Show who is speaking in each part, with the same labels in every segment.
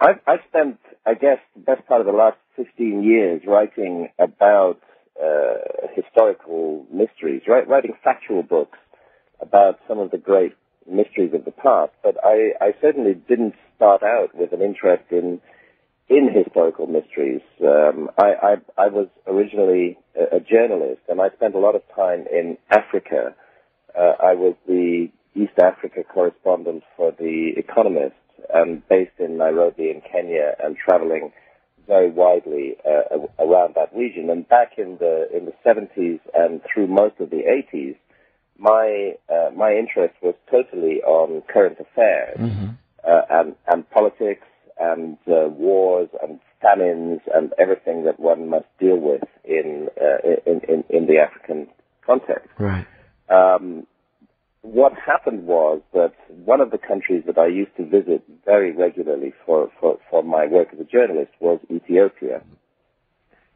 Speaker 1: I've, I've spent, I guess, the best part of the last 15 years writing about uh, historical mysteries, right? writing factual books about some of the great mysteries of the past. But I, I certainly didn't start out with an interest in in historical mysteries. Um, I, I, I was originally a, a, journalist, and I spent a lot of time in Africa. Uh, I was the East Africa correspondent for The Economist, and based in Nairobi in Kenya, and traveling very widely uh, around that region. And back in the in the 70s and through most of the 80s, my uh, my interest was totally on current affairs mm-hmm. uh, and and politics and uh, wars and famines and everything that one must deal with in uh, in, in, in the African context.
Speaker 2: Right.
Speaker 1: Um, what happened was that one of the countries that I used to visit very regularly for, for, for my work as a journalist was Ethiopia.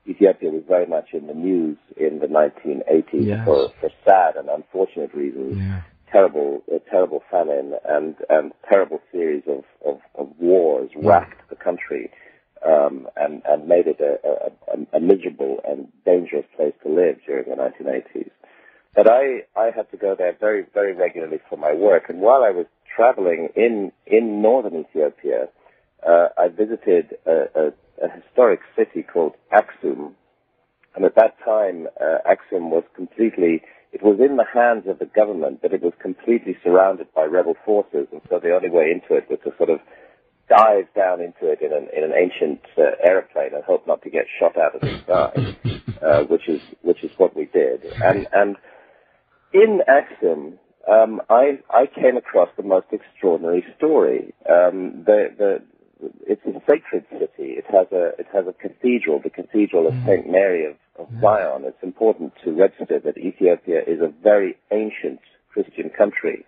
Speaker 1: Ethiopia was very much in the news in the 1980s yes. for, for sad and unfortunate reasons. Yeah. Terrible, a terrible famine and, and terrible series of, of, of wars yeah. racked the country um, and, and made it a, a, a, miserable and dangerous place to live during the 1980s. But I, I had to go there very, very regularly for my work. And while I was traveling in, in northern Ethiopia, uh, I visited a, a, a, historic city called Aksum. And at that time, uh, Aksum was completely, it was in the hands of the government, but it was completely surrounded by rebel forces. And so the only way into it was to sort of dive down into it in an, in an ancient uh, airplane and hope not to get shot out of the sky, uh, which is, which is what we did. And, and, in Aksum, um, I, I came across the most extraordinary story. Um, the, the, it's a sacred city. It has a, it has a cathedral, the Cathedral of mm. St. Mary of, of Zion. It's important to register that Ethiopia is a very ancient Christian country.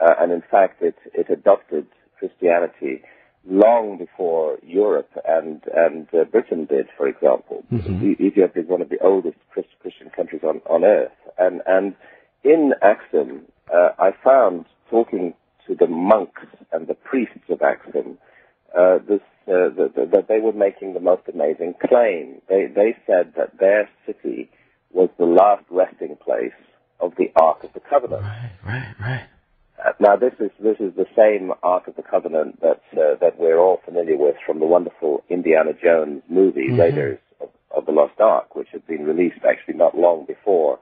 Speaker 1: Uh, and in fact, it, it adopted Christianity long before Europe and and uh, Britain did, for example. Mm-hmm. Ethiopia is one of the oldest Christian countries on, on earth, and and in Axum, uh, I found talking to the monks and the priests of Axum uh, this, uh, the, the, that they were making the most amazing claim. They, they said that their city was the last resting place of the Ark of the Covenant.
Speaker 2: Right, right, right.
Speaker 1: Uh, now this is this is the same Ark of the Covenant that uh, that we're all familiar with from the wonderful Indiana Jones movie mm-hmm. Raiders of, of the Lost Ark, which had been released actually not long before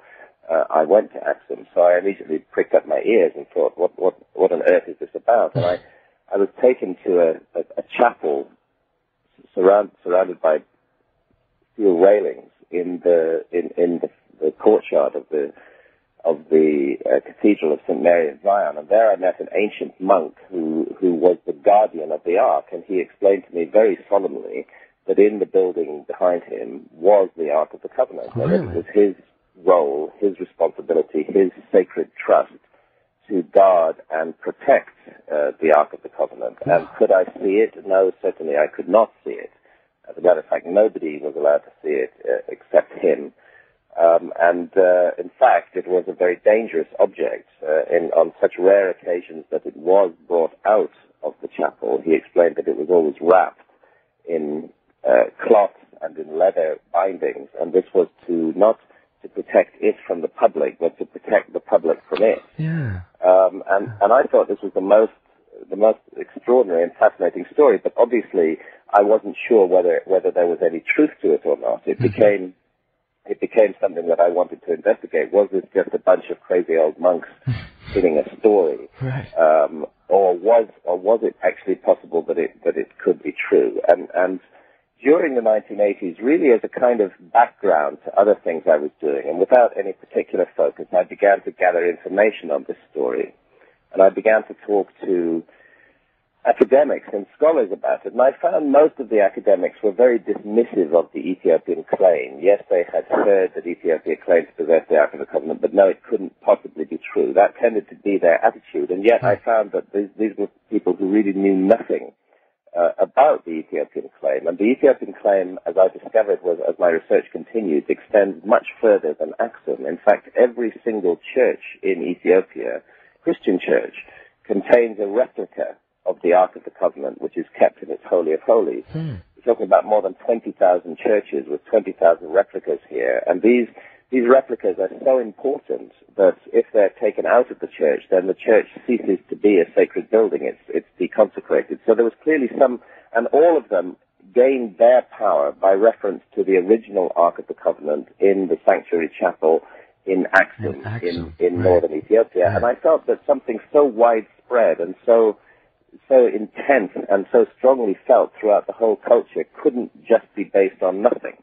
Speaker 1: uh, I went to Aksum, so I immediately pricked up my ears and thought, what, what, what on earth is this about? And I, I was taken to a, a, a chapel surround, surrounded by steel railings in the, in, in the, the courtyard of the, of the uh, Cathedral of St. Mary of Zion. And there I met an ancient monk who, who was the guardian of the Ark, and he explained to me very solemnly that in the building behind him was the Ark of the Covenant,
Speaker 2: really?
Speaker 1: and it was his role, his responsibility, his sacred trust to guard and protect uh, the Ark of the Covenant. And could I see it? No, certainly I could not see it. As a matter of fact, nobody was allowed to see it uh, except him. Um, and uh, in fact, it was a very dangerous object uh, in, on such rare occasions that it was brought out of the chapel. He explained that it was always wrapped in uh, cloth and in leather bindings, and this was to not to protect it from the public, but to protect the public from it.
Speaker 2: Yeah.
Speaker 1: Um, and and I thought this was the most the most extraordinary and fascinating story. But obviously, I wasn't sure whether whether there was any truth to it or not. It mm-hmm. became it became something that I wanted to investigate. Was this just a bunch of crazy old monks spinning a story,
Speaker 2: right.
Speaker 1: um, or was or was it actually possible that it that it could be true? And and during the 1980s, really as a kind of background to other things I was doing, and without any particular focus, I began to gather information on this story. And I began to talk to academics and scholars about it. And I found most of the academics were very dismissive of the Ethiopian claim. Yes, they had heard that Ethiopia claimed to possess the Ark of the Covenant, but no, it couldn't possibly be true. That tended to be their attitude. And yet hmm. I found that these, these were people who really knew nothing uh, about the Ethiopian claim. And the Ethiopian claim, as I discovered was, as my research continued, extends much further than Axum. In fact, every single church in Ethiopia, Christian church, contains a replica of the Ark of the Covenant, which is kept in its Holy of Holies.
Speaker 2: Hmm.
Speaker 1: We're talking about more than 20,000 churches with 20,000 replicas here. And these, these replicas are so important that if they're taken out of the church, then the church ceases to be a sacred building. It's, it's deconsecrated. So there was clearly some, and all of them gained their power by reference to the original Ark of the Covenant in the sanctuary chapel in Axum,
Speaker 2: In Axum,
Speaker 1: in, in
Speaker 2: right.
Speaker 1: northern Ethiopia.
Speaker 2: Right.
Speaker 1: And I felt that something so widespread and so so intense and so strongly felt throughout the whole culture couldn't just be based on nothing,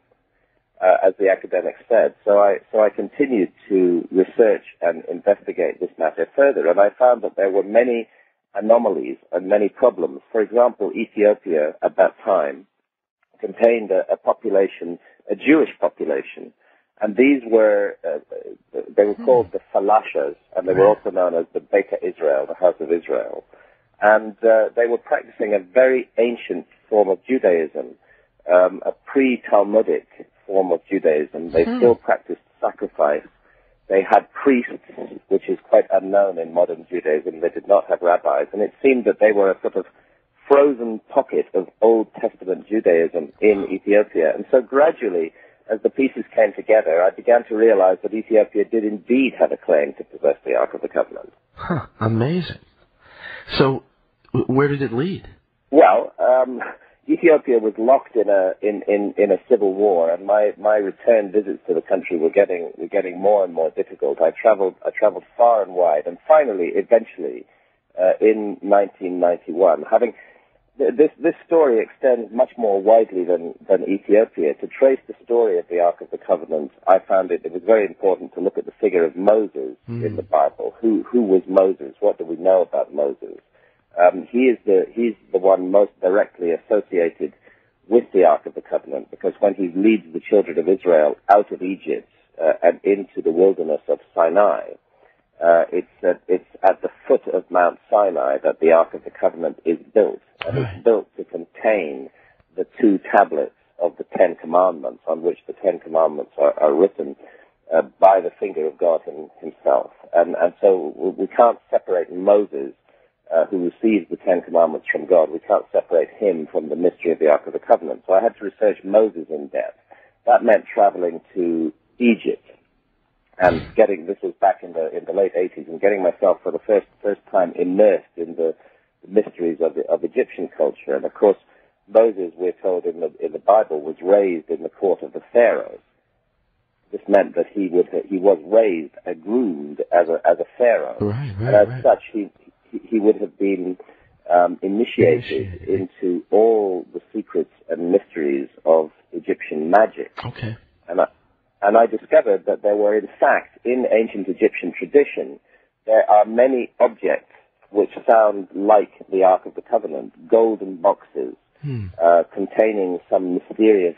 Speaker 1: uh, as the academic said. So I so I continued to research and investigate this matter further, and I found that there were many anomalies and many problems. For example, Ethiopia at that time contained a, a population, a Jewish population, and these were uh, they were called the Falashas, and they were also known as the Beta Israel, the House of Israel and uh, they were practicing a very ancient form of Judaism, um, a pre-Talmudic form of Judaism. They still practiced sacrifice. They had priests, which is quite unknown in modern Judaism. They did not have rabbis, and it seemed that they were a sort of frozen pocket of Old Testament Judaism in Ethiopia. And so gradually, as the pieces came together, I began to realize that Ethiopia did indeed have a claim to possess the Ark of the Covenant.
Speaker 2: Huh. Amazing. So, where did it lead?
Speaker 1: Well, um, Ethiopia was locked in a in, in, in a civil war, and my, my return visits to the country were getting were getting more and more difficult. I traveled I traveled far and wide, and finally, eventually, uh, in 1991, having th- this this story extends much more widely than than Ethiopia. To trace the story of the Ark of the Covenant, I found it it was very important to look at the figure of Moses in the Bible. Who who was Moses? What do we know about Moses? Um, he is the he's the one most directly associated with the Ark of the Covenant because when he leads the children of Israel out of Egypt uh, and into the wilderness of Sinai, uh, it's at, it's at the foot of Mount Sinai that the Ark of the Covenant is built, and
Speaker 2: Right.
Speaker 1: it's built to contain the two tablets of the Ten Commandments, on which the Ten Commandments are, are written uh, by the finger of God him, Himself, and and so we can't separate Moses uh, who receives the Ten Commandments from God, we can't separate him from the mystery of the Ark of the Covenant. So I had to research Moses in depth. That meant traveling to Egypt and getting, this was back in the, in the late 80s, and getting myself for the first, first time immersed in the, mysteries of, the, of Egyptian culture. And of course, Moses, we're told in the, in the Bible, was raised in the court of the pharaohs. This meant that he would, he was raised groomed as a, as a pharaoh.
Speaker 2: Right,
Speaker 1: And as
Speaker 2: right.
Speaker 1: such, he, he would have been um, initiated into all the secrets and mysteries of Egyptian magic.
Speaker 2: Okay.
Speaker 1: And I, and I discovered that there were, in fact, in ancient Egyptian tradition, there are many objects which sound like the Ark of the Covenant, golden boxes
Speaker 2: Hmm.
Speaker 1: uh, containing some mysterious,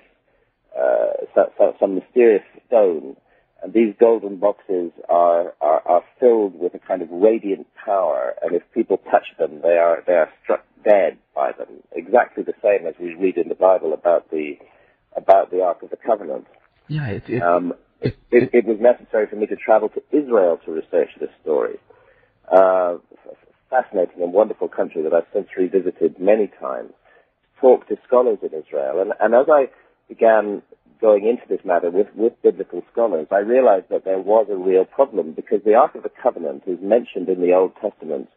Speaker 1: uh, so, so, some mysterious stone. And these golden boxes are, are, are filled with a kind of radiant power, and if people touch them, they are, they are struck dead by them. Exactly the same as we read in the Bible about the, about the Ark of the Covenant.
Speaker 2: Yeah, it, it,
Speaker 1: Um,
Speaker 2: it,
Speaker 1: it, was necessary for me to travel to Israel to research this story. Uh, fascinating and wonderful country that I've since revisited many times. talked to scholars in Israel, and, and as I began going into this matter with, with biblical scholars, I realized that there was a real problem because the Ark of the Covenant is mentioned in the Old Testament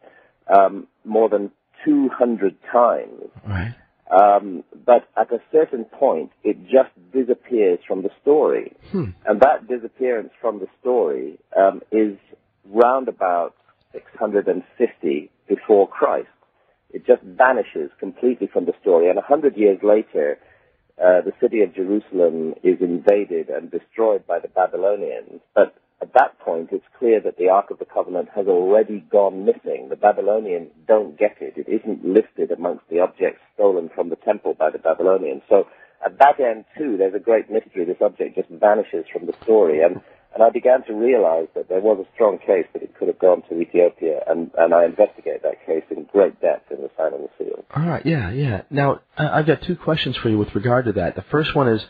Speaker 1: um, more than 200 times.
Speaker 2: right.
Speaker 1: Um, but at a certain point, it just disappears from the story.
Speaker 2: Hmm.
Speaker 1: And that disappearance from the story um, is round about 650 before Christ. It just vanishes completely from the story. And hundred years later, uh, the city of Jerusalem is invaded and destroyed by the Babylonians. But at that point, it's clear that the Ark of the Covenant has already gone missing. The Babylonians don't get it. It isn't listed amongst the objects stolen from the temple by the Babylonians. So at that end, too, there's a great mystery. This object just vanishes from the story. And, and I began to realize that there was a strong case that it could have gone to Ethiopia. And, and I investigate that case in great depth in The Sign of the Seal.
Speaker 2: All right, yeah, yeah. Now, I- I've got two questions for you with regard to that. The first one is,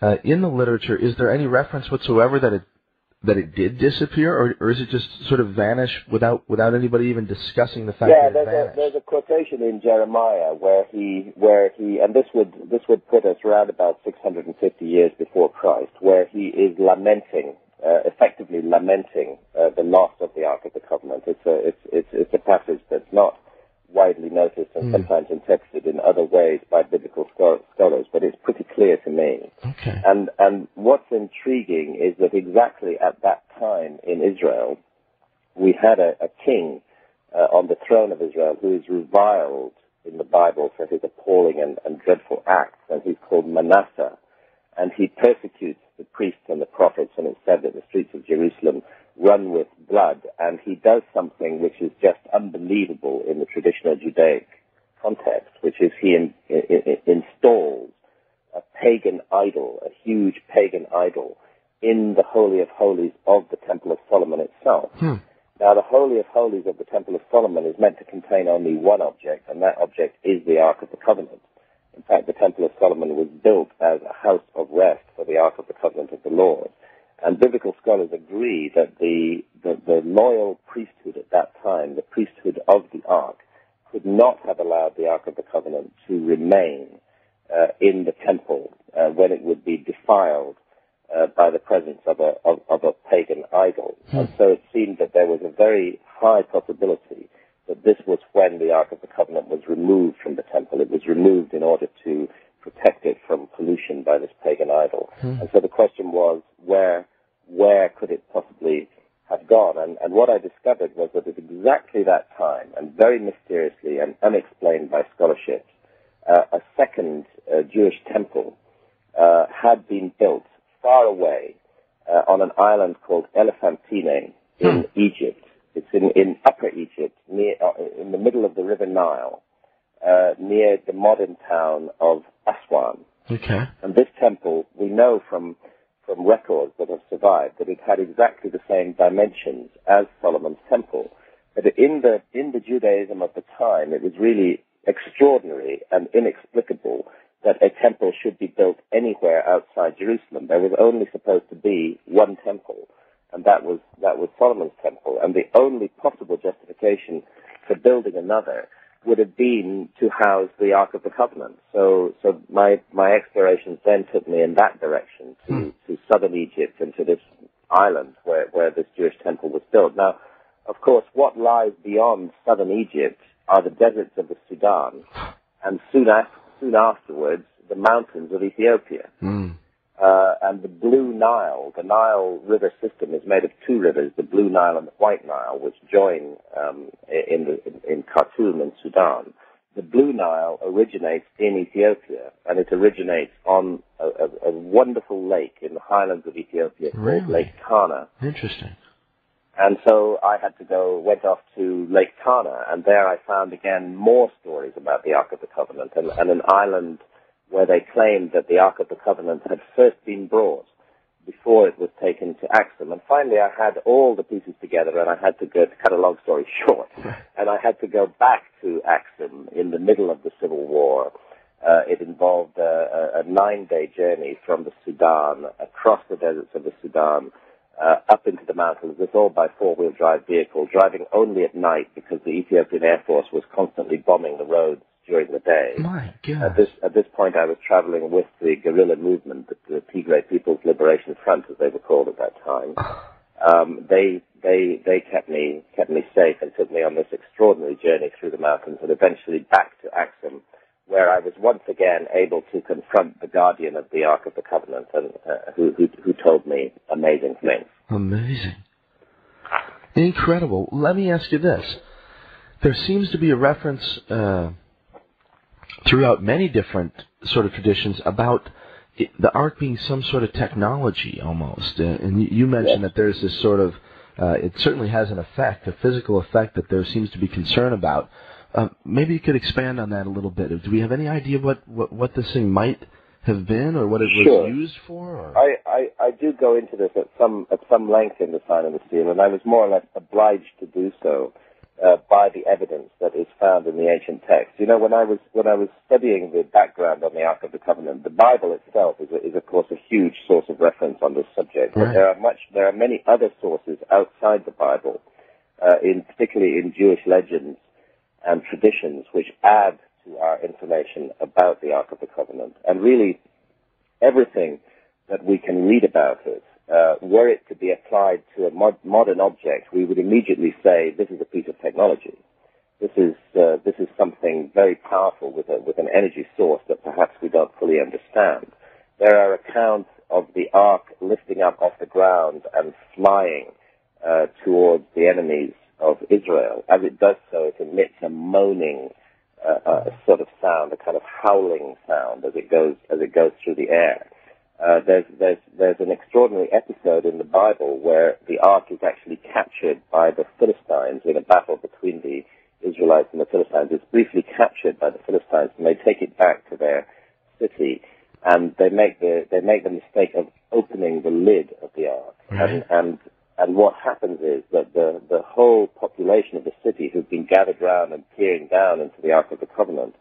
Speaker 2: uh, in the literature, is there any reference whatsoever that it, that it did disappear, or, or is it just sort of vanish without without anybody even discussing the fact
Speaker 1: yeah,
Speaker 2: that it
Speaker 1: there's a,
Speaker 2: vanished?
Speaker 1: there's a quotation in Jeremiah where he, where he, and this would this would put us around about 650 years before Christ, where he is lamenting, uh, effectively lamenting uh, the loss of the Ark of the Covenant. It's a it's it's it's a passage that's not widely noticed and
Speaker 2: Hmm.
Speaker 1: sometimes interpreted in other ways by biblical scholars, but it's pretty clear to me.
Speaker 2: Okay.
Speaker 1: And and what's intriguing is that exactly at that time in Israel, we had a, a king uh, on the throne of Israel who is reviled in the Bible for his appalling and, and dreadful acts, and he's called Manasseh. And he persecutes the priests and the prophets, and it's said that the streets of Jerusalem run with blood, and he does something which is just unbelievable in the traditional Judaic context, which is he in, in, installs a pagan idol, a huge pagan idol, in the Holy of Holies of the Temple of Solomon itself.
Speaker 2: Hmm.
Speaker 1: Now, the Holy of Holies of the Temple of Solomon is meant to contain only one object, and that object is the Ark of the Covenant. In fact, the Temple of Solomon was built as a house of rest for the Ark of the Covenant of the Lord. And biblical scholars agree that the, the, the loyal priesthood at that time, the priesthood of the Ark, could not have allowed the Ark of the Covenant to remain uh, in the temple uh, when it would be defiled uh, by the presence of a, of, of a pagan idol. And so it seemed that there was a very high possibility that this was when the Ark of the Covenant was removed from the temple. It was removed in order to protect it from pollution by this pagan idol. And so the question was, where, where could it possibly have gone? And, and what I discovered was that at exactly that time, and very mysteriously and unexplained by scholarship, uh, a second uh, Jewish temple uh, had been built far away uh, on an island called Elephantine in Egypt. It's in, in Upper Egypt, near uh, in the middle of the River Nile, uh, near the modern town of Aswan.
Speaker 2: Okay.
Speaker 1: And this temple, we know from from records that have survived that it had exactly the same dimensions as Solomon's temple. But in the in the Judaism of the time, it was really extraordinary and inexplicable that a temple should be built anywhere outside Jerusalem. There was only supposed to be one temple, and that was that was Solomon's temple. And the only possible justification for building another would have been to house the Ark of the Covenant. So, so my my explorations then took me in that direction to, to southern Egypt and to this island where where this Jewish temple was built. Now, of course, what lies beyond southern Egypt are the deserts of the Sudan, and soon after, soon afterwards, the mountains of Ethiopia.
Speaker 2: Mm.
Speaker 1: Uh, and the Blue Nile, the Nile River system is made of two rivers, the Blue Nile and the White Nile, which join um, in, the, in Khartoum in Sudan. The Blue Nile originates in Ethiopia, and it originates on a, a, a wonderful lake in the highlands of Ethiopia called
Speaker 2: Really?
Speaker 1: Lake Tana.
Speaker 2: Interesting.
Speaker 1: And so I had to go, went off to Lake Tana, and there I found again more stories about the Ark of the Covenant and, and an island where they claimed that the Ark of the Covenant had first been brought before it was taken to Axum. And finally I had all the pieces together and I had to go, to cut a long story short, and I had to go back to Axum in the middle of the Civil War. Uh, it involved a, a, a nine-day journey from the Sudan, across the deserts of the Sudan, uh, up into the mountains, this all by four-wheel drive vehicle, driving only at night because the Ethiopian Air Force was constantly bombing the roads during the day.
Speaker 2: My God.
Speaker 1: At this at this point, I was traveling with the guerrilla movement, the, Tigray People's Liberation Front, as they were called at that time. Um, they they they kept me kept me safe and took me on this extraordinary journey through the mountains and eventually back to Axum, where I was once again able to confront the guardian of the Ark of the Covenant, and uh, who, who who told me amazing things.
Speaker 2: Amazing. Incredible. Let me ask you this. There seems to be a reference uh, throughout many different sort of traditions about it, the ark being some sort of technology almost. And you, mentioned that there's this sort of, uh, it certainly has an effect, a physical effect that there seems to be concern about. Uh, maybe you could expand on that a little bit. Do we have any idea what, what, what this thing might have been or what it was used for? Or?
Speaker 1: I, I, I do go into this at some at some length in the Sign of the Seal, and I was more or less obliged to do so uh, by the evidence that is found in the ancient text. You know, when I was when I was studying the background on the Ark of the Covenant, the Bible itself is, is of course a huge source of reference on this subject. right? But there are much, there are many other sources outside the Bible, uh, in particularly in Jewish legends and traditions, which add to our information about the Ark of the Covenant. And really, everything that we can read about it, uh, were it to be applied to a mod- modern object, we would immediately say this is a piece of technology. This is uh, this is something very powerful with a, with an energy source that perhaps we don't fully understand. There are accounts of the ark lifting up off the ground and flying uh, towards the enemies of Israel. As it does so, it emits a moaning uh, uh, sort of sound, a kind of howling sound as it goes as it goes through the air. Uh, there's there's there's an extraordinary episode in the Bible where the ark is actually captured by the Philistines in a battle between the Israelites and the Philistines. It's briefly captured by the Philistines, and they take it back to their city, and they make the they make the mistake of opening the lid of the ark,
Speaker 2: Right.
Speaker 1: and and and what happens is that the the whole population of the city who've been gathered round and peering down into the ark of the covenant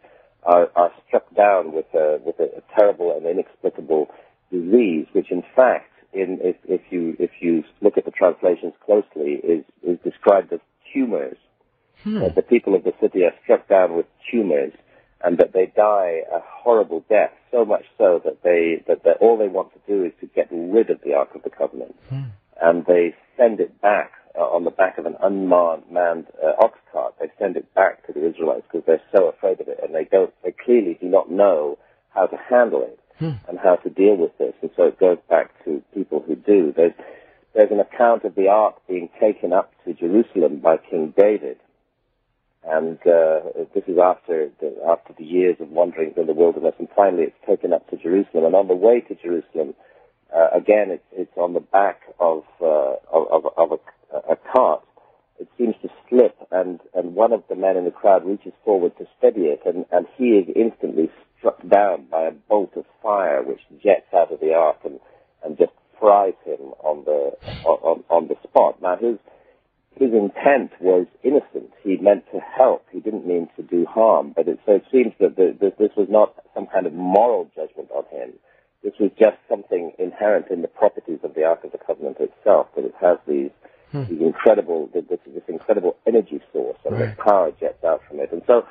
Speaker 1: are are struck down with a with a, a terrible and inexplicable disease, which in fact, in if, if you if you look at the translations closely, is is described as tumors.
Speaker 2: Hmm.
Speaker 1: That the people of the city are struck down with tumors, and that they die a horrible death. So much so that they that, all they want to do is to get rid of the Ark of the Covenant,
Speaker 2: Hmm.
Speaker 1: and they send it back uh, on the back of an unmanned manned, uh, ox cart. They send it back to the Israelites because they're so afraid of it, and they don't. They clearly do not know how to handle it
Speaker 2: Hmm.
Speaker 1: and how to deal with this. And so it goes back to people who do. There's, there's an account of the ark being taken up to Jerusalem by King David. And uh, this is after the, after the years of wanderings in the wilderness, and finally it's taken up to Jerusalem. And on the way to Jerusalem, uh, again, it's, it's on the back of uh, of, of, a, a cart. It seems to slip, and, and one of the men in the crowd reaches forward to steady it, and, and he is instantly struck down by a bolt of fire which jets out of the ark and, and just fries him on the on, on the spot. Now his his intent was innocent. He meant to help. He didn't mean to do harm. But it, so it seems that the, that this was not some kind of moral judgment on him. This was just something inherent in the properties of the Ark of the Covenant itself, that it has these, hmm. these incredible, this, this incredible energy source and
Speaker 2: Right.
Speaker 1: the power jets out from it. And so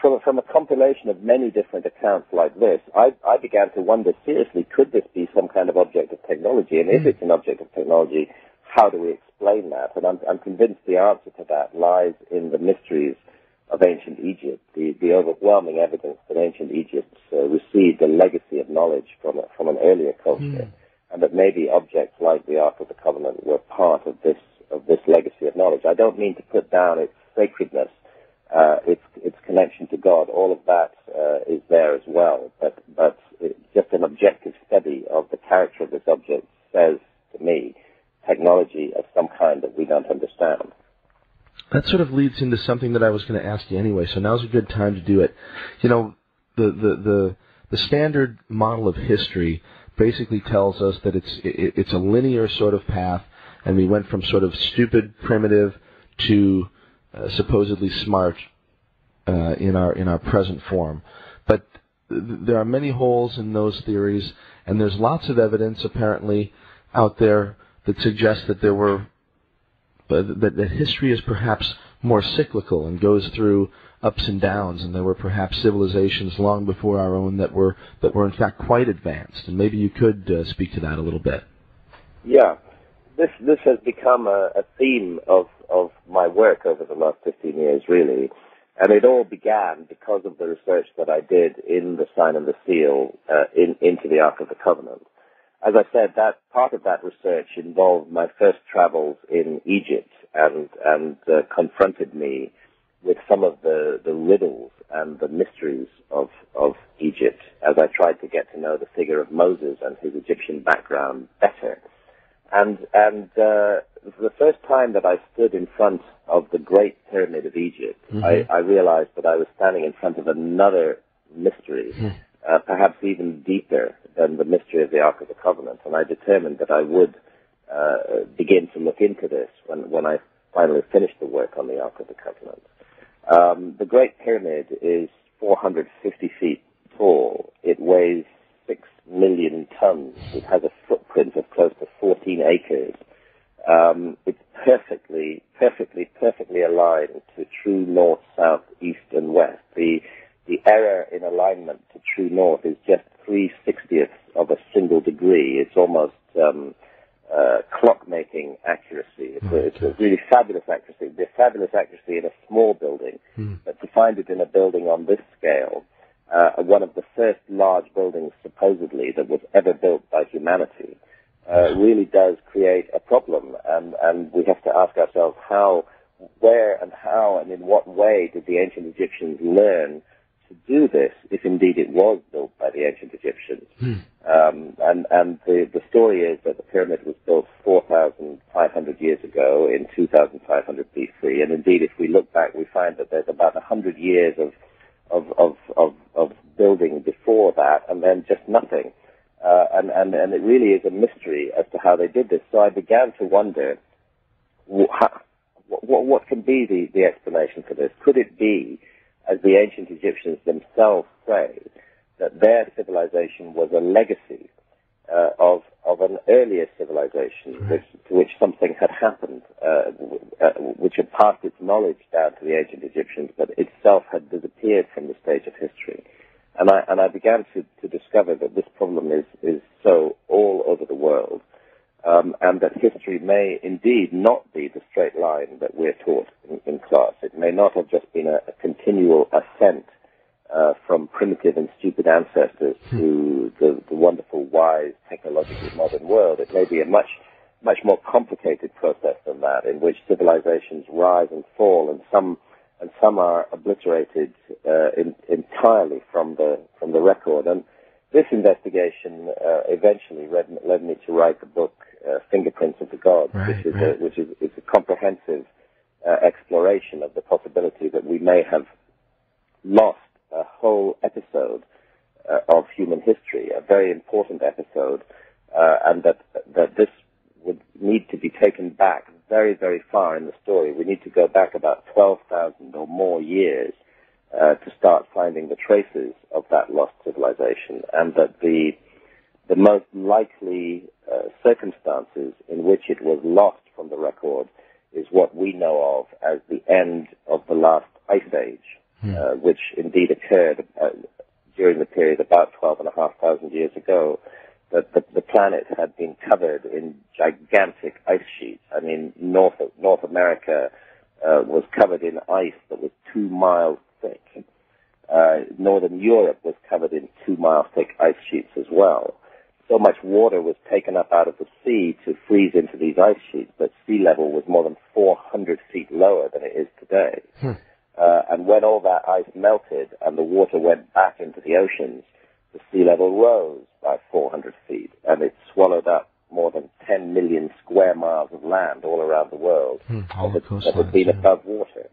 Speaker 1: from, from a compilation of many different accounts like this, I, I began to wonder seriously, could this be some kind of object of technology? And if it's an object of technology, how do we explain that? And I'm, I'm convinced the answer to that lies in the mysteries of ancient Egypt, the, the overwhelming evidence that ancient Egypt uh, received a legacy of knowledge from, a, from an earlier culture, and that maybe objects like the Ark of the Covenant were part of this of this legacy of knowledge. I don't mean to put down its sacredness, uh, its connection to God. All of that uh, is there as well, but but just an objective study of the character of this object says to me technology of some kind that we don't understand.
Speaker 2: That sort of leads into something that I was going to ask you anyway. So now's a good time to do it. You know, the the the, the standard model of history basically tells us that it's it, it's a linear sort of path, and we went from sort of stupid, primitive, to uh, supposedly smart uh, in our in our present form. But th- there are many holes in those theories, and there's lots of evidence apparently out there that suggests that there were but that, that history is perhaps more cyclical and goes through ups and downs, and there were perhaps civilizations long before our own that were that were in fact quite advanced. And maybe you could uh, speak to that a little bit.
Speaker 1: Yeah, this this has become a, a theme of of my work over the last 15 years, really, and it all began because of the research that I did in the Sign and the Seal uh, in into the Ark of the Covenant. As I said, that part of that research involved my first travels in Egypt and and uh, confronted me with some of the, the riddles and the mysteries of, of Egypt as I tried to get to know the figure of Moses and his Egyptian background better. And, and uh, the first time that I stood in front of the Great Pyramid of Egypt, I, I realized that I was standing in front of another mystery, uh, perhaps even deeper than the mystery of the Ark of the Covenant. And I determined that I would uh, begin to look into this when, when I finally finished the work on the Ark of the Covenant. Um, the Great Pyramid is 450 feet tall. It weighs million tons. It has a footprint of close to 14 acres. Um, it's perfectly, perfectly, perfectly aligned to true north, south, east, and west. The the error in alignment to true north is just three sixtieths of a single degree. It's almost um, uh, clock-making accuracy. It's, a, it's a really fabulous accuracy. The fabulous accuracy in a small building,
Speaker 2: Hmm.
Speaker 1: but to find it in a building on this scale, uh, one of the first large buildings supposedly that was ever built by humanity, uh, really does create a problem, and and we have to ask ourselves how, where, and how, and in what way did the ancient Egyptians learn to do this, if indeed it was built by the ancient Egyptians? Um, and and the, the story is that the pyramid was built 4,500 years ago in 2,500 BC. And indeed, if we look back, we find that there's about 100 years of, of, of, of, of building before that, and then just nothing. Uh, and, and, and it really is a mystery as to how they did this. So I began to wonder, what, what can be the, the explanation for this? Could it be, as the ancient Egyptians themselves say, that their civilization was a legacy uh, of of an earlier civilization, which, to which something had happened, uh, w- uh, which had passed its knowledge down to the ancient Egyptians, but itself had disappeared from the stage of history. And I and I began to, to discover that this problem is is so all over the world, um, and that history may indeed not be the straight line that we're taught in, in class. It may not have just been a, a continual ascent uh, from primitive and stupid ancestors to the, the wonderful, wise, technologically modern world. It may be a much, much more complicated process than that, in which civilizations rise and fall, and some and some are obliterated uh, in, entirely from the from the record. And this investigation uh, eventually led, led me to write the book uh, Fingerprints of the Gods,
Speaker 2: Right,
Speaker 1: which is
Speaker 2: right.
Speaker 1: a, which is it's a comprehensive uh, exploration of the possibility that we may have lost a whole episode uh, of human history, a very important episode, uh, and that that this would need to be taken back very, very far in the story. We need to go back about 12,000 or more years uh, to start finding the traces of that lost civilization, and that the the most likely uh, circumstances in which it was lost from the record is what we know of as the end of the last ice age, uh, which indeed occurred uh, during the period about 12,500 years ago. That the, the planet had been covered in gigantic ice sheets. I mean, North North America uh, was covered in ice that was two miles thick. Uh, Northern Europe was covered in two mile thick ice sheets as well. So much water was taken up out of the sea to freeze into these ice sheets that sea level was more than 400 feet lower than it is today. Uh, and when all that ice melted and the water went back into the oceans, the sea level rose by 400 feet and it swallowed up more than 10 million square miles of land all around the world
Speaker 2: the
Speaker 1: that, had- been
Speaker 2: yeah.
Speaker 1: above water.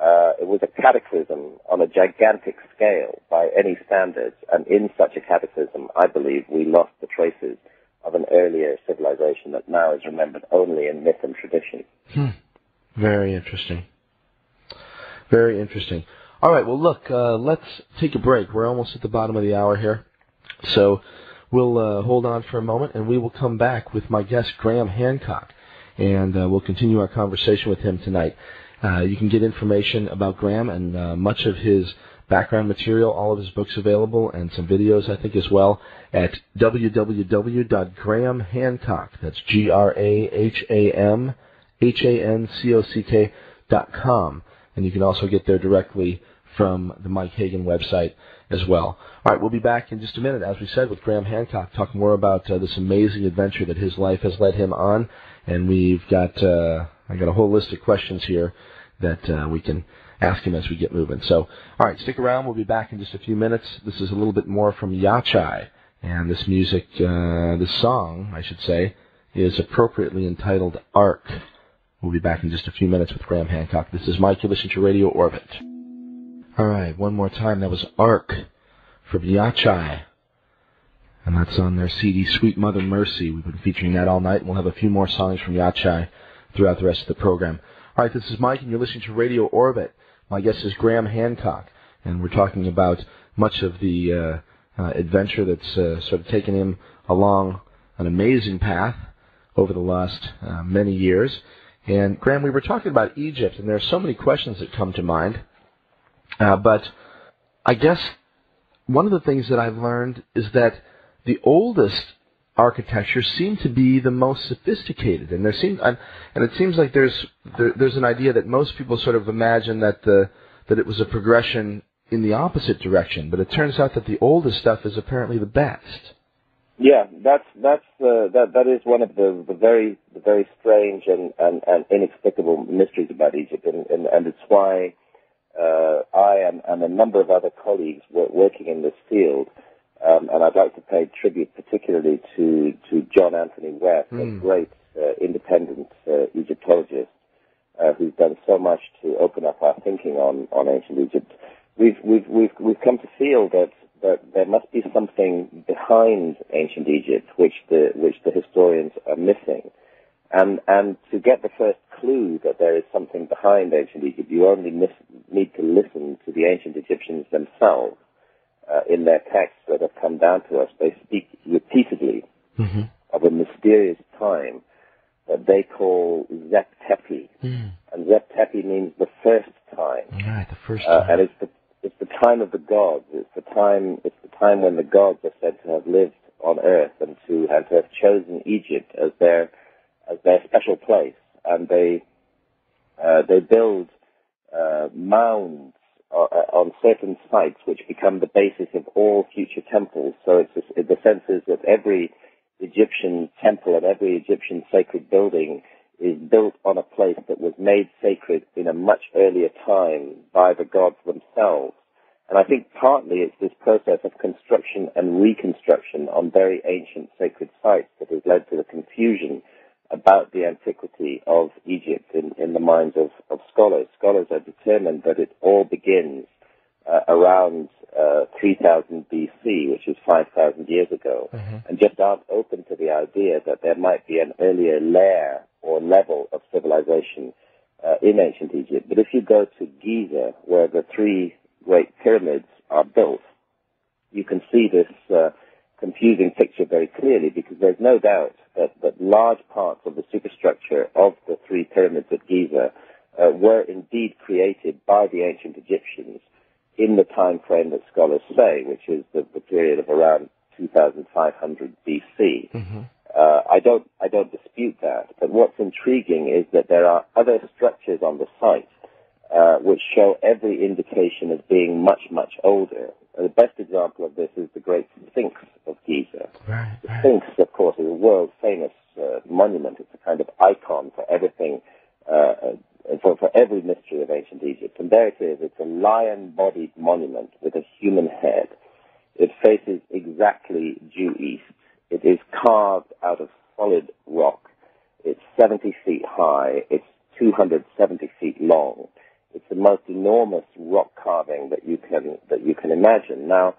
Speaker 1: Uh, it was a cataclysm on a gigantic scale by any standards, and in such a cataclysm, I believe we lost the traces of an earlier civilization that now is remembered only in myth and tradition.
Speaker 2: Very interesting. Very interesting. All right, well, look, uh, let's take a break. We're almost at the bottom of the hour here. So we'll uh, hold on for a moment and we will come back with my guest, Graham Hancock. And uh, we'll continue our conversation with him tonight. Uh, you can get information about Graham and uh, much of his background material, all of his books available, and some videos, I think, as well, at www.grahamhancock. That's G-R-A-H-A-M H-A-N-C-O-C-K dot com. And you can also get there directly from the Mike Hagan website as well. All right, we'll be back in just a minute, as we said, with Graham Hancock, talking more about uh, this amazing adventure that his life has led him on. And we've got, uh, I got a whole list of questions here that uh, we can ask him as we get moving. So, all right, stick around. We'll be back in just a few minutes. This is a little bit more from Yachai. And this music, uh, this song, I should say, is appropriately entitled Ark. We'll be back in just a few minutes with Graham Hancock. This is Mike. You listen to Radio Orbit. All right, one more time. That was Ark from Yachai. And that's on their CD, Sweet Mother Mercy. We've been featuring that all night. and We'll have a few more songs from Yachai throughout the rest of the program. All right, this is Mike, and you're listening to Radio Orbit. My guest is Graham Hancock, and we're talking about much of the uh, uh, adventure that's uh, sort of taken him along an amazing path over the last uh, many years. And Graham, we were talking about Egypt, and there are so many questions that come to mind. Uh, but I guess one of the things that I've learned is that the oldest architecture seem to be the most sophisticated, and there seems and, and it seems like there's there, there's an idea that most people sort of imagine that the that it was a progression in the opposite direction, but it turns out that the oldest stuff is apparently the best.
Speaker 1: Yeah, that's that's uh, that that is one of the, the very the very strange and, and, and inexplicable mysteries about Egypt, and and, and it's why uh, I and, and a number of other colleagues were working in this field, um, and I'd like to pay tribute particularly to to John Anthony West, mm. a hmm. great uh, independent uh, Egyptologist uh, who's done so much to open up our thinking on on ancient Egypt. We've we've we've we've come to feel that that there must be something behind ancient Egypt which the which the historians are missing. And and to get the first clue that there is something behind ancient Egypt, you only miss, need to listen to the ancient Egyptians themselves uh, in their texts that have come down to us. They speak repeatedly mm-hmm. of a mysterious time that they call Zep Tepi, mm. and Zep Tepi means the first time.
Speaker 2: Right, the first uh,
Speaker 1: time. Uh, and it's the it's the time of the gods. It's the time. It's the time when the gods are said to have lived on earth and to and to have chosen Egypt as their as their special place, and they uh, they build uh, mounds uh, on certain sites which become the basis of all future temples. So it's the sense is that every Egyptian temple and every Egyptian sacred building is built on a place that was made sacred in a much earlier time by the gods themselves. And I think partly it's this process of construction and reconstruction on very ancient sacred sites that has led to the confusion about the antiquity of Egypt in, in the minds of, of scholars. Scholars are determined that it all begins uh, around uh, 3000 BC, which is 5,000 years ago, mm-hmm. and just aren't open to the idea that there might be an earlier layer or level of civilization uh, in ancient Egypt. But if you go to Giza, where the three great pyramids are built, you can see this uh, confusing picture very clearly because there's no doubt that, that large parts of the superstructure of the three pyramids at Giza uh, were indeed created by the ancient Egyptians in the time frame that scholars say, which is the, the period of around 2500 BC. Mm-hmm. Uh, I don't I don't dispute that, but what's intriguing is that there are other structures on the site uh, which show every indication of being much much older. And the best example of this is the Great Sphinx of Giza.
Speaker 2: Right,
Speaker 1: the Sphinx, of course, is a world famous uh, monument. It's a kind of icon for everything uh, for, for every mystery of ancient Egypt. And there it is. It's a lion-bodied monument with a human head. It faces exactly due east. It is carved out of solid rock. It's 70 feet high. It's 270 feet long. It's the most enormous rock carving that you can that you can imagine. Now,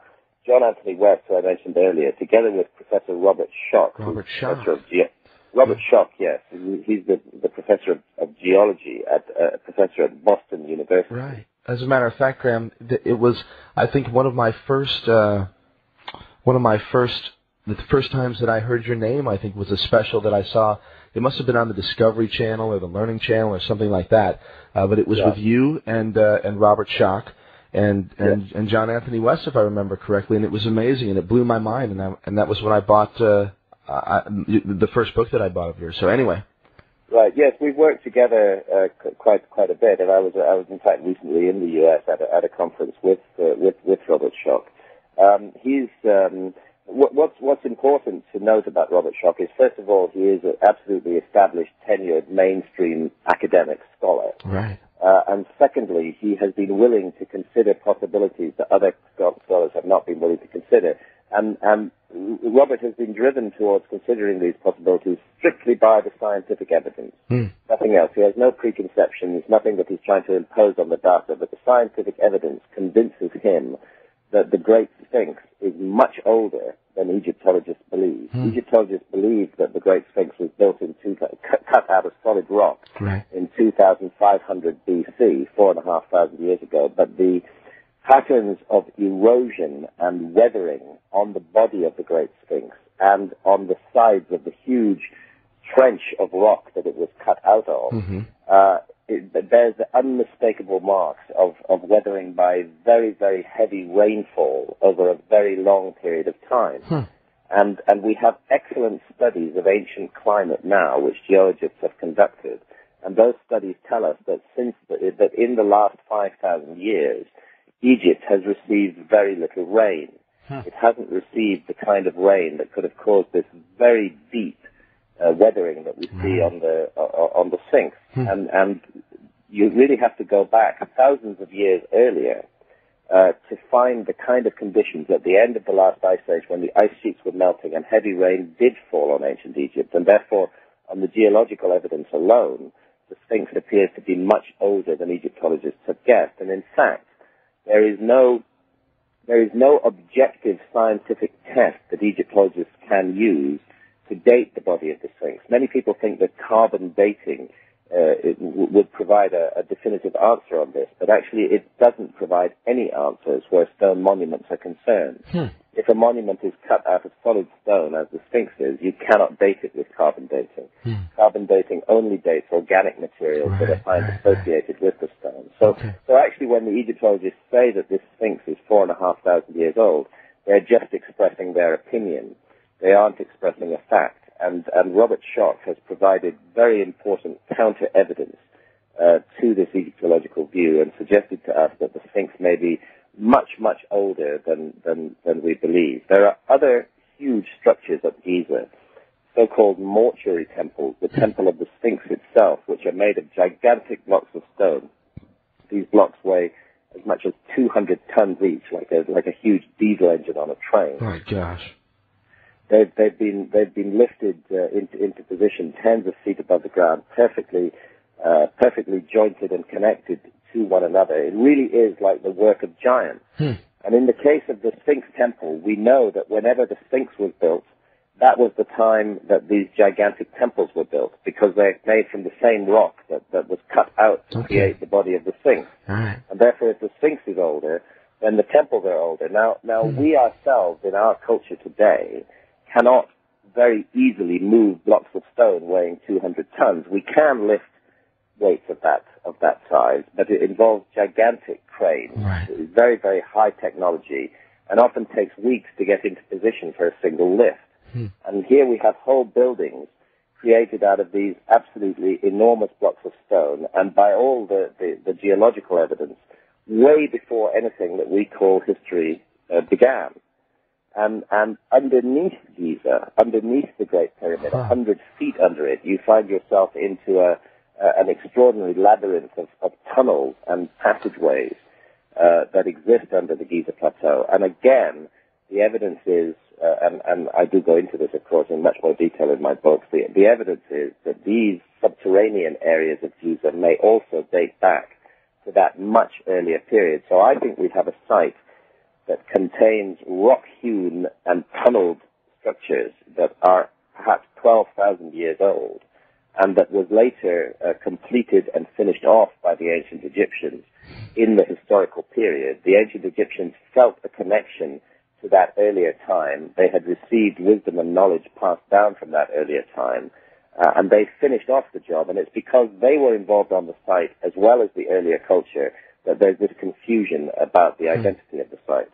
Speaker 1: John Anthony West, who I mentioned earlier, together with Professor Robert Schoch,
Speaker 2: Robert.
Speaker 1: Professor of Ge- Robert Schoch, yes. He's the, the professor of, of geology at uh, professor at Boston University.
Speaker 2: Right. As a matter of fact, Graham, it was I think one of my first uh, one of my first the first times that I heard your name. I think was a special that I saw. It must have been on the Discovery Channel or the Learning Channel or something like that. Uh, but it was yeah. with you and uh, and Robert Schoch and and yes. and John Anthony West, if I remember correctly, and it was amazing and it blew my mind. And I, and that was when I bought uh, I, the first book that I bought of yours. So anyway.
Speaker 1: Right. Yes, we've worked together uh, quite quite a bit, and I was I was in fact recently in the U.S. at a, at a conference with uh, with with Robert Schoch. Um, he's um, what, what's what's important to note about Robert Schoch is first of all he is an absolutely established, tenured, mainstream academic scholar.
Speaker 2: Right.
Speaker 1: Uh, and secondly, he has been willing to consider possibilities that other scholars have not been willing to consider. And, and Robert has been driven towards considering these possibilities strictly by the scientific evidence. Mm. Nothing else. He has no preconceptions, nothing that he's trying to impose on the data, but the scientific evidence convinces him that the Great Sphinx is much older than Egyptologists believe. Mm. Egyptologists believe that the Great Sphinx was built in two, cut out of solid rock
Speaker 2: right.
Speaker 1: in 2500 BC, four and a half thousand years ago, but the patterns of erosion and weathering on the body of the Great Sphinx and on the sides of the huge trench of rock that it was cut out of,
Speaker 2: Mm-hmm.
Speaker 1: Uh, it, there's unmistakable marks of, of weathering by very, very heavy rainfall over a very long period of time.
Speaker 2: Hmm.
Speaker 1: And, and we have excellent studies of ancient climate now, which geologists have conducted. And those studies tell us that since the, that in the last 5,000 years, Egypt has received very little rain.
Speaker 2: Huh.
Speaker 1: It hasn't received the kind of rain that could have caused this very deep uh, weathering that we see on the uh, on the Sphinx,
Speaker 2: Hmm.
Speaker 1: and and you really have to go back thousands of years earlier uh, to find the kind of conditions at the end of the last ice age when the ice sheets were melting and heavy rain did fall on ancient Egypt, and therefore on the geological evidence alone, the Sphinx appears to be much older than Egyptologists have guessed, and in fact, there is no there is no objective scientific test that Egyptologists can use to date the body of the Sphinx. Many people think that carbon dating uh, it w- would provide a, a definitive answer on this, but actually it doesn't provide any answers where stone monuments are concerned.
Speaker 2: Hmm.
Speaker 1: If a monument is cut out of solid stone, as the Sphinx is, you cannot date it with carbon dating.
Speaker 2: Hmm.
Speaker 1: Carbon dating only dates organic materials that are found
Speaker 2: right,
Speaker 1: associated with the stone. So,
Speaker 2: Okay.
Speaker 1: so actually, when the Egyptologists say that this Sphinx is four and a half thousand years old, they're just expressing their opinion. They aren't expressing a fact. And, and Robert Schoch has provided very important counter evidence uh, to this Egyptological view and suggested to us that the Sphinx may be much, much older than, than, than we believe. There are other huge structures at Giza, so-called mortuary temples, the temple of the Sphinx itself, which are made of gigantic blocks of stone. These blocks weigh as much as 200 tons each, like a, like a huge diesel engine on a train.
Speaker 2: My gosh.
Speaker 1: They've, they've been they've been lifted uh, into into position tens of feet above the ground, perfectly uh, perfectly jointed and connected to one another. It really is like the work of giants.
Speaker 2: Hmm.
Speaker 1: And in the case of the Sphinx temple, we know that whenever the Sphinx was built, that was the time that these gigantic temples were built because they're made from the same rock that, that was cut out to
Speaker 2: Okay.
Speaker 1: create the body of the Sphinx.
Speaker 2: All right.
Speaker 1: And therefore, if the Sphinx is older, then the temples are older. Now, now
Speaker 2: Hmm.
Speaker 1: we ourselves in our culture today cannot very easily move blocks of stone weighing 200 tons. We can lift weights of that of that size, but it involves gigantic cranes,
Speaker 2: Right.
Speaker 1: very very high technology, and often takes weeks to get into position for a single lift.
Speaker 2: Hmm.
Speaker 1: And here we have whole buildings created out of these absolutely enormous blocks of stone, and by all the, the, the geological evidence, way before anything that we call history uh, began. And, and underneath Giza, underneath the Great Pyramid, a hundred feet under it, you find yourself into a, uh, an extraordinary labyrinth of, of tunnels and passageways uh, that exist under the Giza Plateau. And again, the evidence is, uh, and, and I do go into this, of course, in much more detail in my books, the, the evidence is that these subterranean areas of Giza may also date back to that much earlier period. So I think we have a site that contains rock-hewn and tunneled structures that are perhaps 12,000 years old and that was later uh, completed and finished off by the ancient Egyptians in the historical period. The ancient Egyptians felt a connection to that earlier time. They had received wisdom and knowledge passed down from that earlier time. Uh, and they finished off the job, and it's because they were involved on the site as well as the earlier culture that there's this confusion about the identity of the site.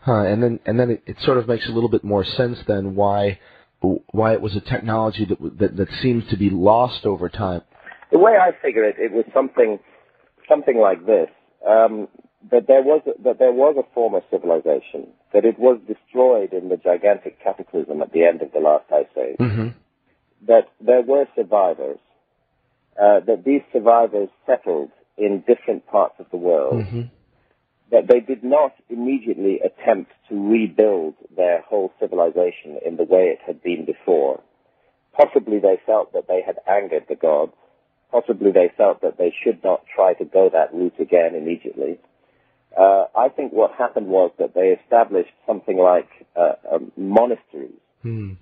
Speaker 2: Huh, and then and then it, it sort of makes a little bit more sense then why why it was a technology that that, that seems to be lost over time.
Speaker 1: The way I figure it, it was something something like this: um, that there was that there was a former civilization, that it was destroyed in the gigantic cataclysm at the end of the last ice age.
Speaker 2: Mm-hmm.
Speaker 1: that there were survivors, uh, that these survivors settled in different parts of the world,
Speaker 2: Mm-hmm.
Speaker 1: that they did not immediately attempt to rebuild their whole civilization in the way it had been before. Possibly they felt that they had angered the gods. Possibly they felt that they should not try to go that route again immediately. Uh, I think what happened was that they established something like uh, um, monasteries
Speaker 2: Hmm.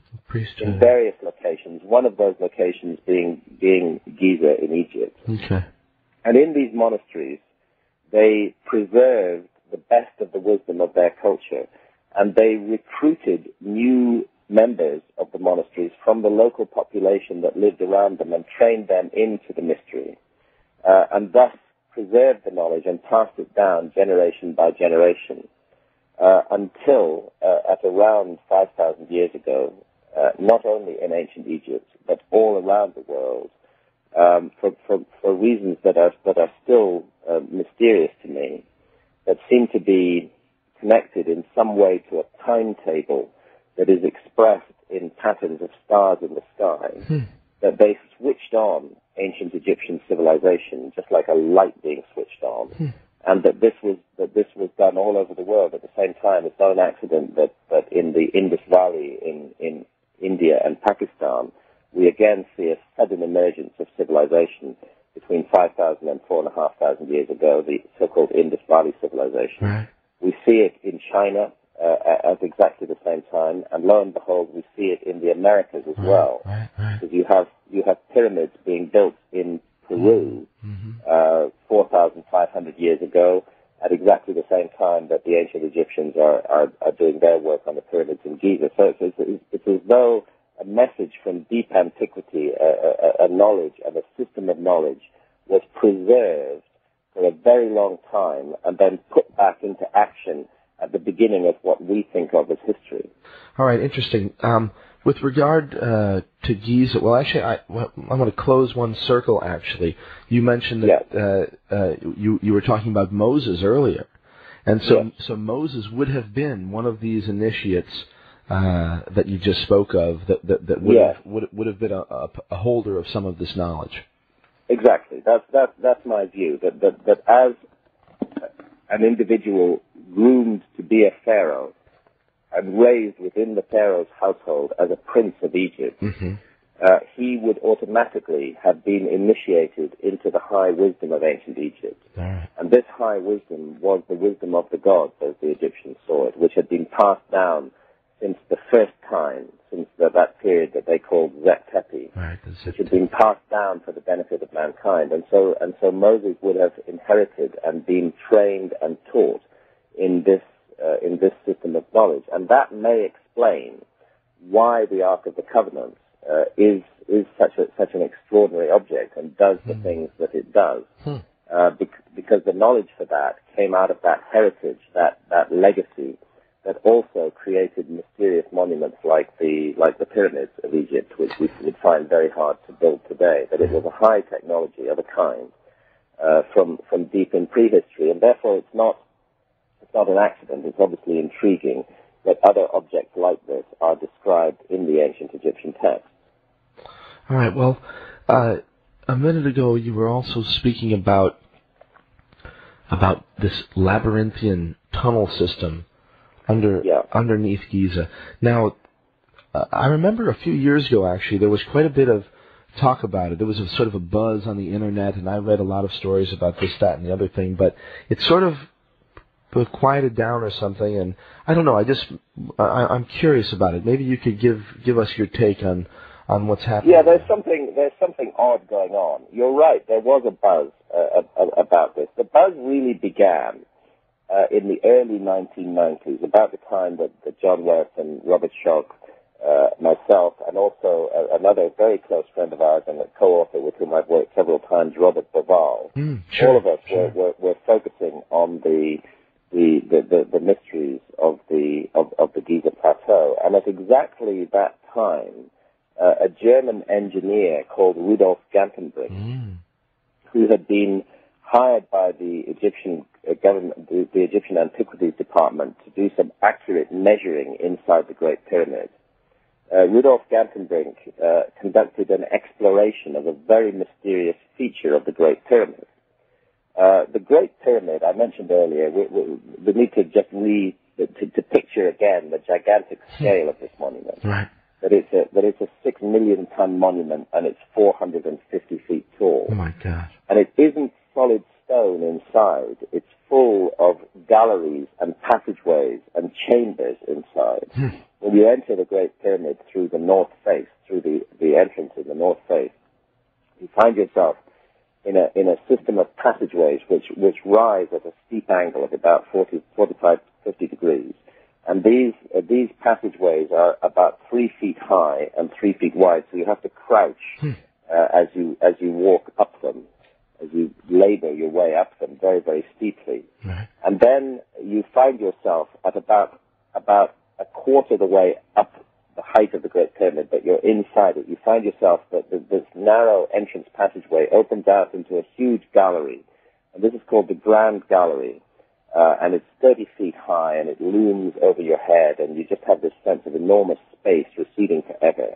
Speaker 1: in various locations, one of those locations being, being Giza in Egypt.
Speaker 2: Okay.
Speaker 1: And in these monasteries, they preserved the best of the wisdom of their culture, and they recruited new members of the monasteries from the local population that lived around them and trained them into the mystery, uh, and thus preserved the knowledge and passed it down generation by generation uh, until uh, at around 5,000 years ago, uh, not only in ancient Egypt but all around the world, um, for, for, for reasons that are that are still uh, mysterious to me, that seem to be connected in some way to a timetable that is expressed in patterns of stars in the sky, hmm. that they switched on ancient Egyptian civilization just like a light being switched on. Hmm. And that this was that this was done all over the world at the same time. It's not an accident that, that in the Indus Valley in, in India and Pakistan, we again see a sudden emergence of civilization between 5,000 and 4,500 years ago, the so-called Indus Valley civilization.
Speaker 2: Right.
Speaker 1: We see it in China uh, at exactly the same time, and lo and behold, we see it in the Americas as
Speaker 2: right,
Speaker 1: well.
Speaker 2: Right, right.
Speaker 1: Because you have you have pyramids being built in Peru mm-hmm. uh, 4,500 years ago, at exactly the same time that the ancient Egyptians are, are, are doing their work on the pyramids in Giza. So it's, it's, it's as though a message from deep antiquity, a, a, a knowledge and a system of knowledge was preserved for a very long time and then put back into action at the beginning of what we think of as history.
Speaker 2: All right, interesting. Um, with regard uh, to Giza, well, actually, I, well, I'm going to close one circle. Actually, you mentioned that uh, uh, you you were talking about Moses earlier, and so
Speaker 1: yes.
Speaker 2: so Moses would have been one of these initiates uh, that you just spoke of that that, that would have would, would have been a, a, a holder of some of this knowledge.
Speaker 1: Exactly. That's that's that's my view. That that that as an individual groomed to be a pharaoh and raised within the pharaoh's household as a prince of Egypt,
Speaker 2: mm-hmm.
Speaker 1: uh, he would automatically have been initiated into the high wisdom of ancient Egypt.
Speaker 2: Right.
Speaker 1: And this high wisdom was the wisdom of the gods, as the Egyptians saw it, which had been passed down since the first time, since the, that period that they called Zep Tepi,
Speaker 2: right,
Speaker 1: which had been passed down for the benefit of mankind. And so, and so Moses would have inherited and been trained and taught in this, uh, in this system of knowledge. And that may explain why the Ark of the Covenant uh, is, is such, a, such an extraordinary object and does the mm. things that it does.
Speaker 2: Hmm.
Speaker 1: Uh, bec- because the knowledge for that came out of that heritage, that, that legacy that also created mysterious monuments like the like the pyramids of Egypt, which we would find very hard to build today. But it was a high technology of a kind uh, from from deep in prehistory, and therefore it's not it's not an accident. It's obviously intriguing that other objects like this are described in the ancient Egyptian texts.
Speaker 2: All right. Well, uh, a minute ago you were also speaking about about this labyrinthian tunnel system under
Speaker 1: yeah.
Speaker 2: underneath Giza. Now, uh, I remember a few years ago actually there was quite a bit of talk about it. There was a sort of a buzz on the internet, and I read a lot of stories about this, that, and the other thing. But it sort of quieted down or something, and I don't know. I just I, I'm curious about it. Maybe you could give give us your take on on what's happening.
Speaker 1: Yeah, there's something there's something odd going on. You're right. There was a buzz uh, about this. The buzz really began uh, in the early 1990s, about the time that, that John West and Robert Schoch, uh, myself, and also uh, another very close friend of ours and a co-author with whom I've worked several times, Robert Bauval,
Speaker 2: mm, sure,
Speaker 1: all of us
Speaker 2: sure.
Speaker 1: were, were, were focusing on the the, the, the, the mysteries of the of, of the Giza Plateau, and at exactly that time, uh, a German engineer called Rudolf Gantenbrink,
Speaker 2: mm.
Speaker 1: who had been hired by the Egyptian uh, government, the, the, Egyptian Antiquities Department, to do some accurate measuring inside the Great Pyramid. Uh, Rudolf Gantenbrink uh, conducted an exploration of a very mysterious feature of the Great Pyramid. Uh, the Great Pyramid, I mentioned earlier, we, we, we need to just read, to, to, picture again the gigantic hmm. scale of this monument.
Speaker 2: Right.
Speaker 1: That it's a that it's a six million ton monument and it's 450 feet tall.
Speaker 2: Oh my God!
Speaker 1: And it isn't solid stone inside. It's full of galleries and passageways and chambers inside.
Speaker 2: Hmm.
Speaker 1: When you enter the Great Pyramid through the north face, through the, the entrance in the north face, you find yourself in a in a system of passageways which which rise at a steep angle of about 40, 45, 50 degrees. And these uh, these passageways are about three feet high and three feet wide, so you have to crouch
Speaker 2: Hmm.
Speaker 1: uh, as you as you walk up them, as you labour your way up them very very steeply.
Speaker 2: Right.
Speaker 1: And then you find yourself at about about a quarter of the way up the height of the Great Pyramid, but you're inside it. You find yourself that this narrow entrance passageway opens out into a huge gallery, and this is called the Grand Gallery. Uh, and it's 30 feet high, and it looms over your head, and you just have this sense of enormous space receding forever.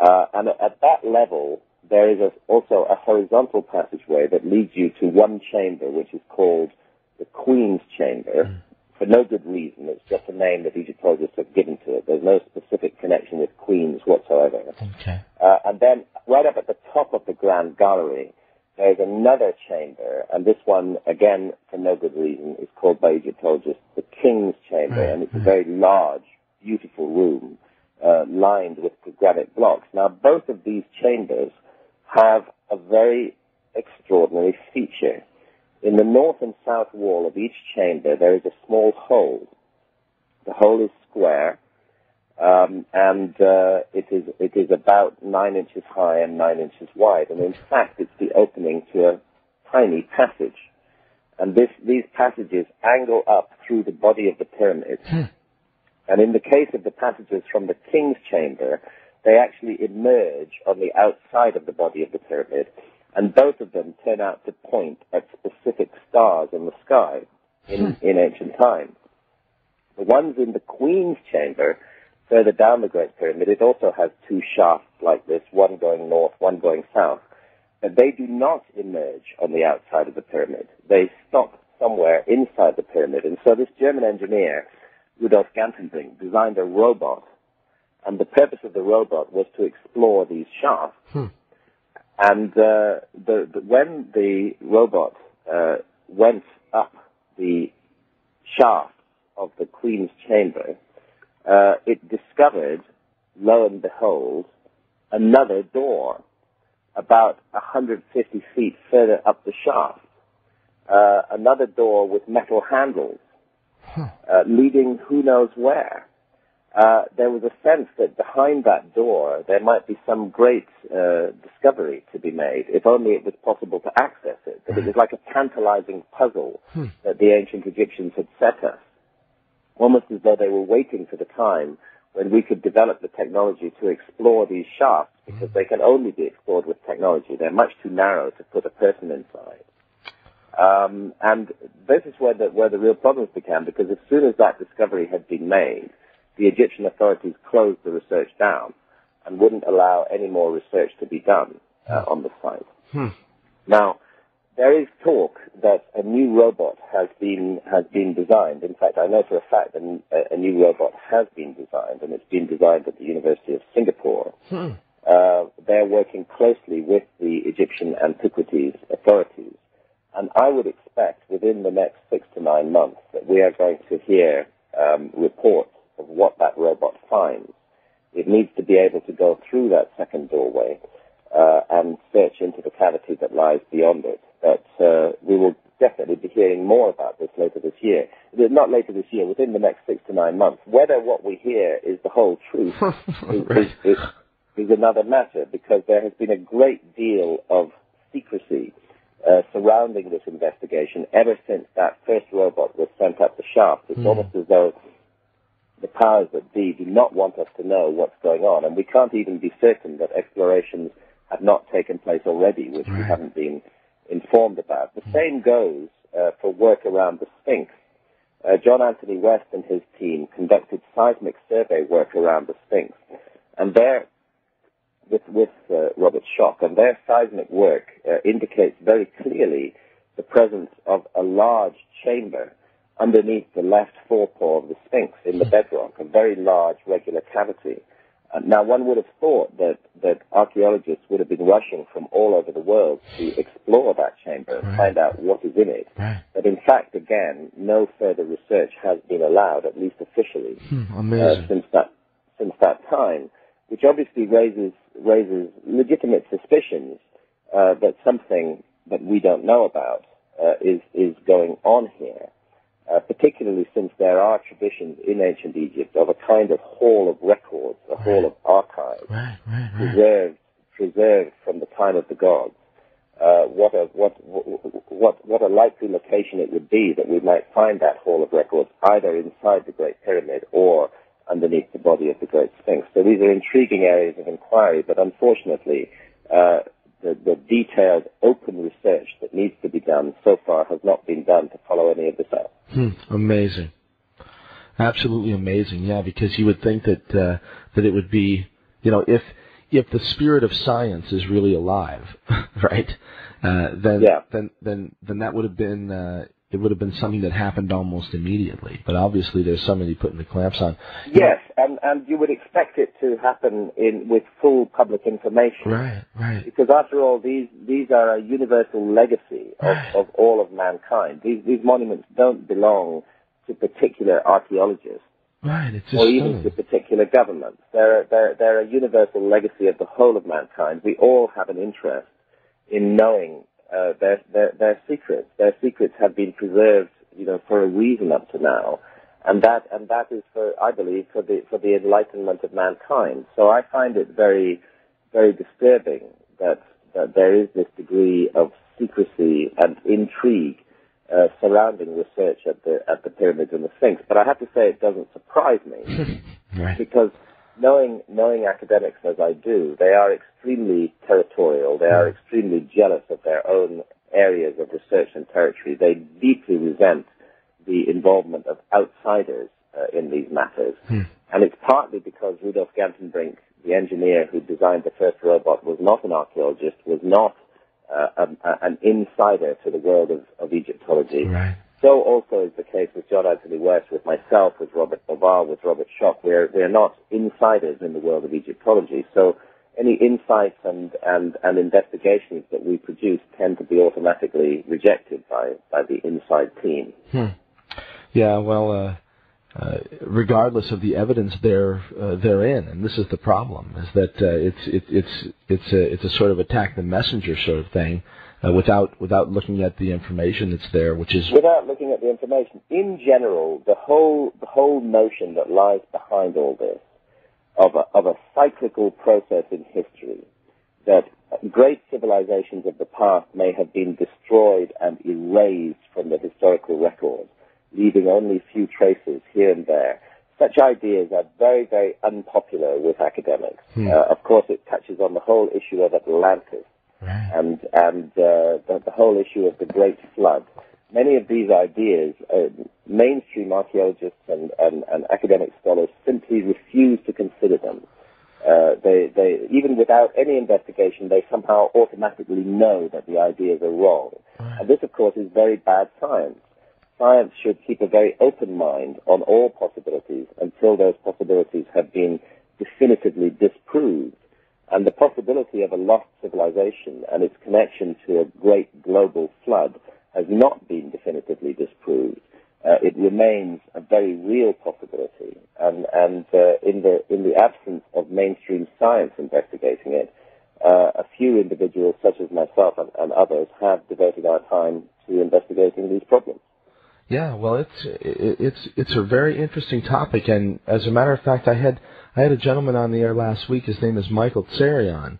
Speaker 1: Uh, and at that level, there is a, also a horizontal passageway that leads you to one chamber, which is called the Queen's Chamber, for no good reason. It's just a name that Egyptologists have given to it. There's no specific connection with queens whatsoever.
Speaker 2: Okay.
Speaker 1: Uh, and then right up at the top of the Grand Gallery, there's another chamber, and this one, again, for no good reason, is called by Egyptologists the King's Chamber,
Speaker 2: Right,
Speaker 1: and it's a very large, beautiful room uh, lined with granite blocks. Now, both of these chambers have a very extraordinary feature. In the north and south wall of each chamber, there is a small hole. The hole is square, um, and uh, it is it is about nine inches high and nine inches wide, and in fact, it's the opening to a tiny passage. And this these passages angle up through the body of the pyramid. And in the case of the passages from the king's chamber, they actually emerge on the outside of the body of the pyramid, and both of them turn out to point at specific stars in the sky in, hmm. in ancient times. The ones in the queen's chamber, further down the Great Pyramid, it also has two shafts like this, one going north, one going south. But they do not emerge on the outside of the pyramid. They stop somewhere inside the pyramid. And so this German engineer, Rudolf Gantenbrink, designed a robot. And the purpose of the robot was to explore these shafts. And uh, the, the, when the robot uh, went up the shaft of the Queen's chamber, uh, it discovered, lo and behold, another door about 150 feet further up the shaft. Uh, another door with metal handles, uh, leading who knows where. Uh, there was a sense that behind that door there might be some great uh, discovery to be made, if only it was possible to access it. That it was like a tantalizing puzzle that the ancient Egyptians had set us almost as though they were waiting for the time when we could develop the technology to explore these shafts because they can only be explored with technology. They're much too narrow to put a person inside. Um, and this is where the, where the real problems began because as soon as that discovery had been made, the Egyptian authorities closed the research down and wouldn't allow any more research to be done uh, on the site. Now, there is talk that a new robot has been has been designed. In fact, I know for a fact that a, a new robot has been designed, and it's been designed at the University of Singapore. Uh, they're working closely with the Egyptian antiquities authorities, and I would expect within the next six to nine months that we are going to hear um, reports of what that robot finds. It needs to be able to go through that second doorway uh, and search into the cavity that lies beyond it. But uh, we will definitely be hearing more about this later this year. Not later this year, within the next six to nine months. Whether what we hear is the whole truth is, is, is, another matter because there has been a great deal of secrecy uh, surrounding this investigation ever since that first robot was sent up the shaft. It's almost as though the powers that be do not want us to know what's going on, and we can't even be certain that explorations have not taken place already, which we haven't been informed about. The same goes uh, for work around the Sphinx. Uh, John Anthony West and his team conducted seismic survey work around the Sphinx, and their with with uh, Robert Schoch, and their seismic work uh, indicates very clearly the presence of a large chamber underneath the left forepaw of the Sphinx in the bedrock, a very large regular cavity. Uh, now, one would have thought that, that archaeologists would have been rushing from all over the world to explore that chamber and find out what is in it.
Speaker 2: Right.
Speaker 1: But in fact, again, no further research has been allowed, at least officially,
Speaker 2: Hmm,
Speaker 1: uh, since that since that time, which obviously raises raises legitimate suspicions uh, that something that we don't know about uh, is is going on here. Uh, particularly since there are traditions in ancient Egypt of a kind of hall of records, a right. hall of archives,
Speaker 2: right, right,
Speaker 1: preserved preserved from the time of the gods. Uh, what a what what what a likely location it would be that we might find that hall of records either inside the Great Pyramid or underneath the body of the Great Sphinx. So these are intriguing areas of inquiry, but unfortunately, uh, the, the, detailed open research that needs to be done so far has not been done to follow any of this up.
Speaker 2: Hmm, amazing, absolutely amazing. Yeah, because you would think that uh, that it would be, you know, if if the spirit of science is really alive, right? Uh, then,
Speaker 1: yeah.
Speaker 2: then then then that would have been uh, it would have been something that happened almost immediately. But obviously, there's somebody putting the clamps on.
Speaker 1: Yes, and and you would expect it to happen in with full public information.
Speaker 2: Right, right.
Speaker 1: Because after all, these these are a universal legacy of, right. of all of mankind. These these monuments don't belong to particular archaeologists.
Speaker 2: Right, it's
Speaker 1: or even to particular governments. They're, they're, they're a universal legacy of the whole of mankind. We all have an interest in knowing uh, their, their, their secrets. Their secrets have been preserved, you know, for a reason up to now. And that, and that is for, I believe, for the, for the enlightenment of mankind. So I find it very, very disturbing that, that there is this degree of secrecy and intrigue uh, surrounding research at the at the pyramids and the Sphinx. But I have to say it doesn't surprise me
Speaker 2: right.
Speaker 1: because knowing knowing academics as I do, they are extremely territorial. They are extremely jealous of their own areas of research and territory. They deeply resent the involvement of outsiders uh, in these matters.
Speaker 2: Hmm.
Speaker 1: And it's partly because Rudolf Gantenbrink, the engineer who designed the first robot, was not an archaeologist, was not uh, um, an insider to the world of, of Egyptology.
Speaker 2: Right.
Speaker 1: So also is the case with John Anthony West, with myself, with Robert Bauval, with Robert Schoch. We're, we're not insiders in the world of Egyptology. So any insights and, and, and investigations that we produce tend to be automatically rejected by, by the inside team.
Speaker 2: Hmm. Yeah, well, uh, uh, regardless of the evidence there uh, therein, and this is the problem: is that uh, it's it, it's it's a it's a sort of attack the messenger sort of thing, uh, without without looking at the information that's there, which is
Speaker 1: without looking at the information. In general, the whole the whole notion that lies behind all this of a of a cyclical process in history that great civilizations of the past may have been destroyed and erased from the historical record leaving only few traces here and there. Such ideas are very, very unpopular with academics.
Speaker 2: Hmm.
Speaker 1: Uh, of course, it touches on the whole issue of Atlantis
Speaker 2: right.
Speaker 1: and and uh, the, the, whole issue of the Great Flood. Many of these ideas, uh, mainstream archaeologists and, and, and, academic scholars simply refuse to consider them. Uh, they, they, even without any investigation, they somehow automatically know that the ideas are wrong.
Speaker 2: Right.
Speaker 1: And this, of course, is very bad science science should keep a very open mind on all possibilities until those possibilities have been definitively disproved. And the possibility of a lost civilization and its connection to a great global flood has not been definitively disproved. Uh, it remains a very real possibility, and, and uh, in the in the absence of mainstream science investigating it, uh, a few individuals, such as myself and, and others, have devoted our time to investigating these problems.
Speaker 2: Yeah, well, it's it's it's a very interesting topic, and as a matter of fact, I had I had a gentleman on the air last week. His name is Michael Tsarion,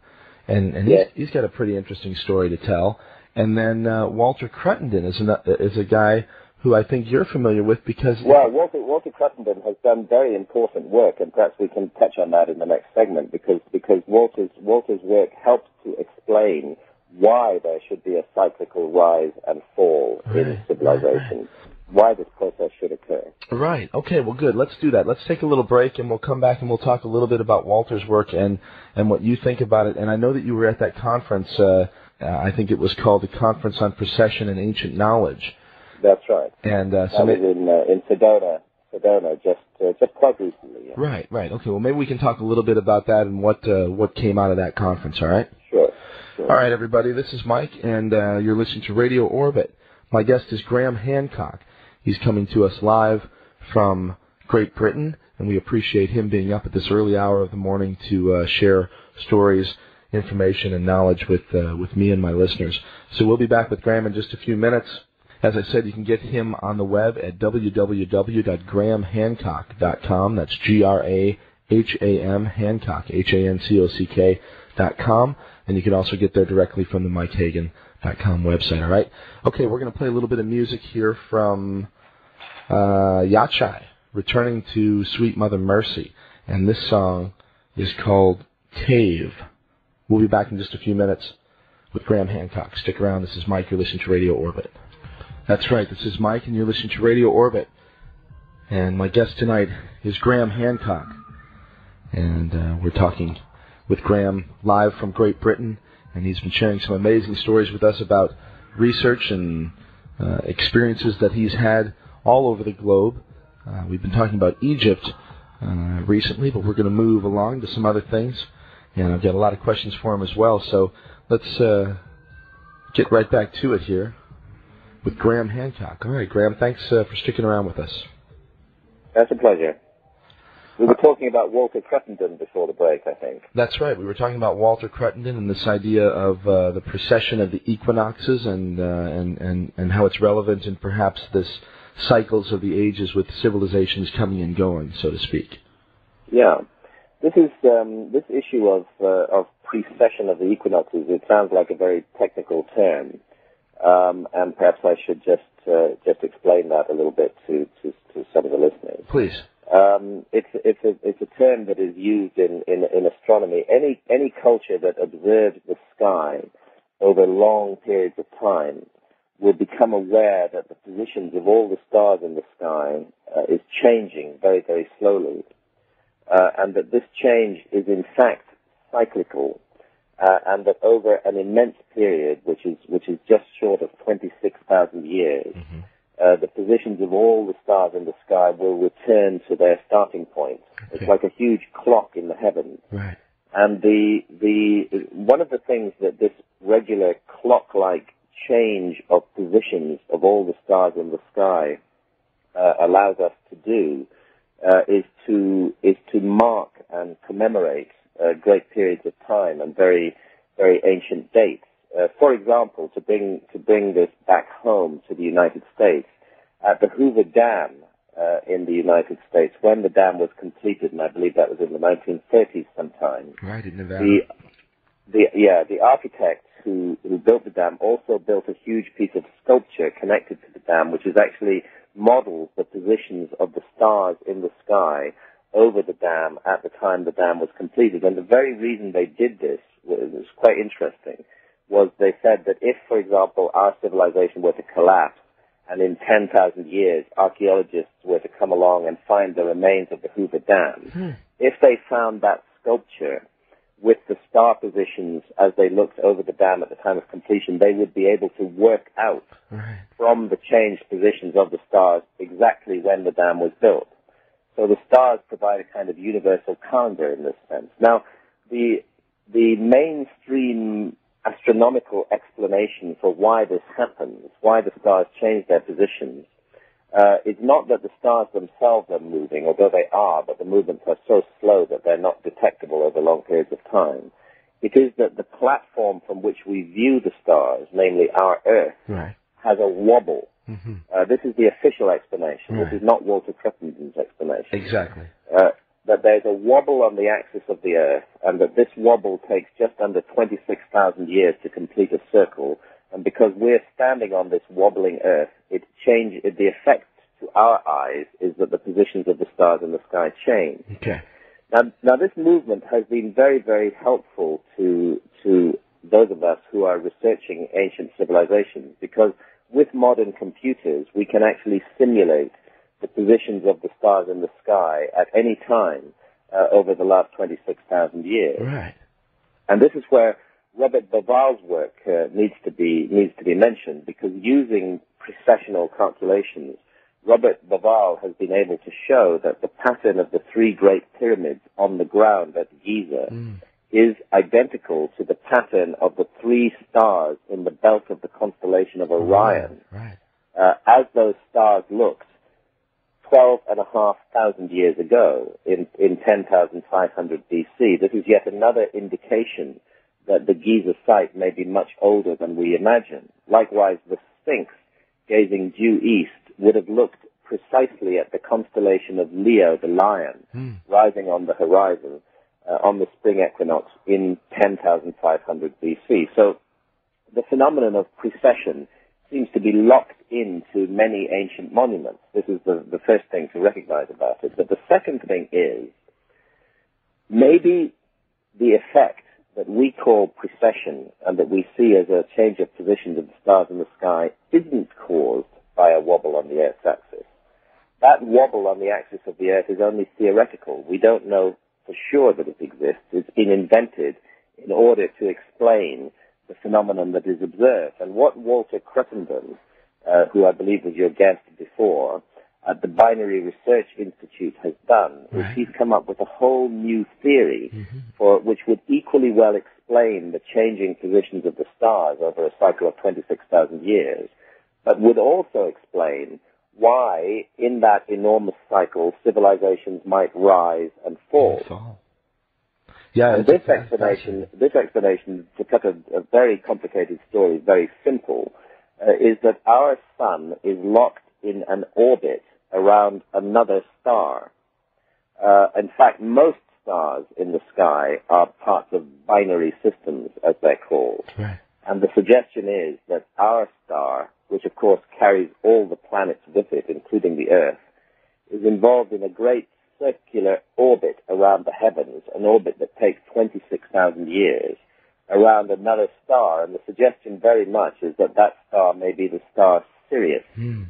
Speaker 2: and and
Speaker 1: yes.
Speaker 2: he's, he's got a pretty interesting story to tell. And then uh, Walter Cruttenden is an, is a guy who I think you're familiar with because
Speaker 1: well, Walter Walter Cruttenden has done very important work, and perhaps we can touch on that in the next segment because because Walter's Walter's work helps to explain why there should be a cyclical rise and fall
Speaker 2: right,
Speaker 1: in civilization.
Speaker 2: Right
Speaker 1: why this process should occur.
Speaker 2: Right. Okay. Well, good. Let's do that. Let's take a little break, and we'll come back and we'll talk a little bit about Walter's work and and what you think about it. And I know that you were at that conference. Uh, uh, I think it was called the Conference on Precession and Ancient Knowledge.
Speaker 1: That's right. And uh,
Speaker 2: so
Speaker 1: that was in uh, in Sedona, Sedona, just uh, just quite recently. Yeah.
Speaker 2: Right. Right. Okay. Well, maybe we can talk a little bit about that and what uh, what came out of that conference. All right.
Speaker 1: Sure. sure.
Speaker 2: All right, everybody. This is Mike, and uh, you're listening to Radio Orbit. My guest is Graham Hancock. He's coming to us live from Great Britain, and we appreciate him being up at this early hour of the morning to uh, share stories information and knowledge with uh, with me and my listeners. So we'll be back with Graham in just a few minutes. As I said, you can get him on the web at www.grahamhancock.com. That's G-R-A-H-A-M Hancock, H-A-N-C-O-C-K dot com. And you can also get there directly from the MikeHagan.com website, all right? Okay, we're going to play a little bit of music here from uh, Yachai, returning to Sweet Mother Mercy. And this song is called Tave. We'll be back in just a few minutes with Graham Hancock. Stick around. This is Mike. You're listening to Radio Orbit. That's right. This is Mike, and you're listening to Radio Orbit. And my guest tonight is Graham Hancock. And uh, we're talking with Graham live from Great Britain. And he's been sharing some amazing stories with us about research and uh, experiences that he's had all over the globe. Uh, we've been talking about Egypt uh, recently, but we're going to move along to some other things. And I've got a lot of questions for him as well. So let's uh, get right back to it here with Graham Hancock. All right, Graham, thanks uh, for sticking around with us.
Speaker 1: That's a pleasure. We were talking about Walter Cruttenden before the break, I think.
Speaker 2: That's right. We were talking about Walter Cruttenden and this idea of uh, the precession of the equinoxes and, uh, and and and how it's relevant in perhaps this cycles of the ages with civilizations coming and going, so to speak.
Speaker 1: Yeah, this is um, this issue of uh, of precession of the equinoxes. It sounds like a very technical term. Um, and perhaps I should just uh, just explain that a little bit to, to, to some of the listeners.
Speaker 2: Please.
Speaker 1: Um, it's it's a it's a term that is used in, in, in astronomy. Any any culture that observes the sky over long periods of time will become aware that the positions of all the stars in the sky uh, is changing very very slowly, uh, and that this change is in fact cyclical uh, and that over an immense period, which is which is just short of 26,000 years, mm-hmm. uh, the positions of all the stars in the sky will return to their starting point. Okay. It's like a huge clock in the heavens.
Speaker 2: Right.
Speaker 1: And the the one of the things that this regular clock-like change of positions of all the stars in the sky uh, allows us to do uh, is to is to mark and commemorate uh, great periods of time and very, very ancient dates. Uh, for example, to bring to bring this back home to the United States, at the Hoover Dam uh, in the United States, when the dam was completed, and I believe that was in the 1930s sometime.
Speaker 2: Right in Nevada.
Speaker 1: The, the yeah, the architect who who built the dam also built a huge piece of sculpture connected to the dam, which is actually models the positions of the stars in the sky over the dam at the time the dam was completed. And the very reason they did this was quite interesting, was they said that if, for example, our civilization were to collapse, and in 10,000 years, archaeologists were to come along and find the remains of the Hoover Dam, hmm. if they found that sculpture with the star positions as they looked over the dam at the time of completion, they would be able to work out right. from the changed positions of the stars exactly when the dam was built. So the stars provide a kind of universal calendar in this sense. Now, the, the mainstream astronomical explanation for why this happens, why the stars change their positions, uh, is not that the stars themselves are moving, although they are, but the movements are so slow that they're not detectable over long periods of time. It is that the platform from which we view the stars, namely our Earth,
Speaker 2: right.
Speaker 1: has a wobble. Mm-hmm. Uh, this is the official explanation. Right. This is not Walter Cruttenden's explanation.
Speaker 2: Exactly.
Speaker 1: Uh, that there's a wobble on the axis of the Earth, and that this wobble takes just under 26,000 years to complete a circle. And because we're standing on this wobbling Earth, it change the effect to our eyes is that the positions of the stars in the sky change.
Speaker 2: Okay.
Speaker 1: Now, now this movement has been very, very helpful to to those of us who are researching ancient civilizations because with modern computers, we can actually simulate the positions of the stars in the sky at any time uh, over the last 26,000 years.
Speaker 2: Right.
Speaker 1: And this is where Robert Bauval's work uh, needs to be needs to be mentioned because using precessional calculations, Robert Bauval has been able to show that the pattern of the three great pyramids on the ground at Giza mm is identical to the pattern of the three stars in the belt of the constellation of Orion,
Speaker 2: right.
Speaker 1: uh, as those stars looked 12,500 years ago in, in 10,500 BC. This is yet another indication that the Giza site may be much older than we imagine. Likewise, the Sphinx, gazing due east, would have looked precisely at the constellation of Leo, the lion,
Speaker 2: Hmm.
Speaker 1: rising on the horizon uh, on the spring equinox in 10,500 BC. So the phenomenon of precession seems to be locked into many ancient monuments. This is the, the first thing to recognize about it. But the second thing is maybe the effect that we call precession and that we see as a change of positions of the stars in the sky isn't caused by a wobble on the Earth's axis. That wobble on the axis of the Earth is only theoretical. We don't know for sure that it exists. It's been invented in order to explain the phenomenon that is observed. And what Walter Cruttenden, uh, who I believe was your guest before, at the Binary Research Institute has done
Speaker 2: Right.
Speaker 1: is he's come up with a whole new theory for which would equally well explain the changing positions of the stars over a cycle of 26,000 years, but would also explain why in that enormous cycle civilizations might rise and fall.
Speaker 2: Fall. Yeah,
Speaker 1: And this explanation, this explanation, to cut a, a very complicated story very simple, uh, is that our sun is locked in an orbit around another star. Uh, in fact, most stars in the sky are parts of binary systems, as they're called.
Speaker 2: Right.
Speaker 1: And the suggestion is that our star, which of course carries all the planets with it, including the Earth, is involved in a great circular orbit around the heavens, an orbit that takes 26,000 years around another star. And the suggestion very much is that that star may be the star Sirius.
Speaker 2: Hmm.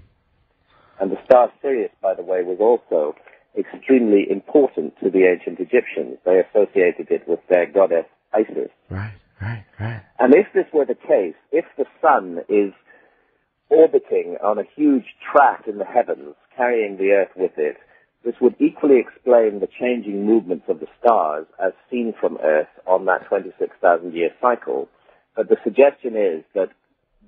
Speaker 1: And the star Sirius, by the way, was also extremely important to the ancient Egyptians. They associated it with their goddess Isis.
Speaker 2: Right, right, right.
Speaker 1: And if this were the case, if the sun is orbiting on a huge track in the heavens, carrying the earth with it, this would equally explain the changing movements of the stars as seen from Earth on that 26,000 year cycle. But the suggestion is that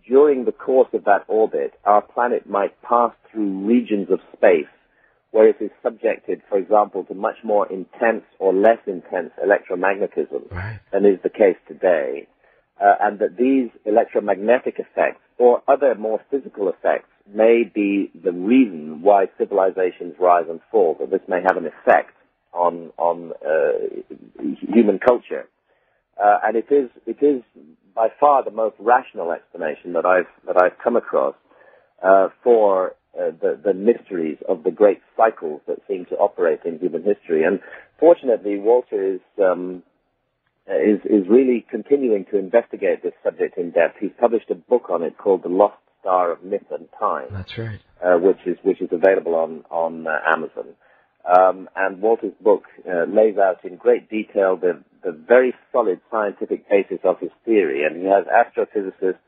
Speaker 1: during the course of that orbit, our planet might pass through regions of space where it is subjected, for example, to much more intense or less intense electromagnetism
Speaker 2: Right.
Speaker 1: than is the case today, uh, and that these electromagnetic effects or other more physical effects may be the reason why civilizations rise and fall, that this may have an effect on, on uh, human culture. Uh, and it is, it is by far the most rational explanation that I've, that I've come across uh, for uh, the, the mysteries of the great cycles that seem to operate in human history. And fortunately, Walter is, um, is, is really continuing to investigate this subject in depth. He's published a book on it called The Lost Star of Myth and Time
Speaker 2: That's right.
Speaker 1: uh, which is which is available on on uh, Amazon. Um, and Walter's book uh, lays out in great detail the the very solid scientific basis of his theory, and he has astrophysicists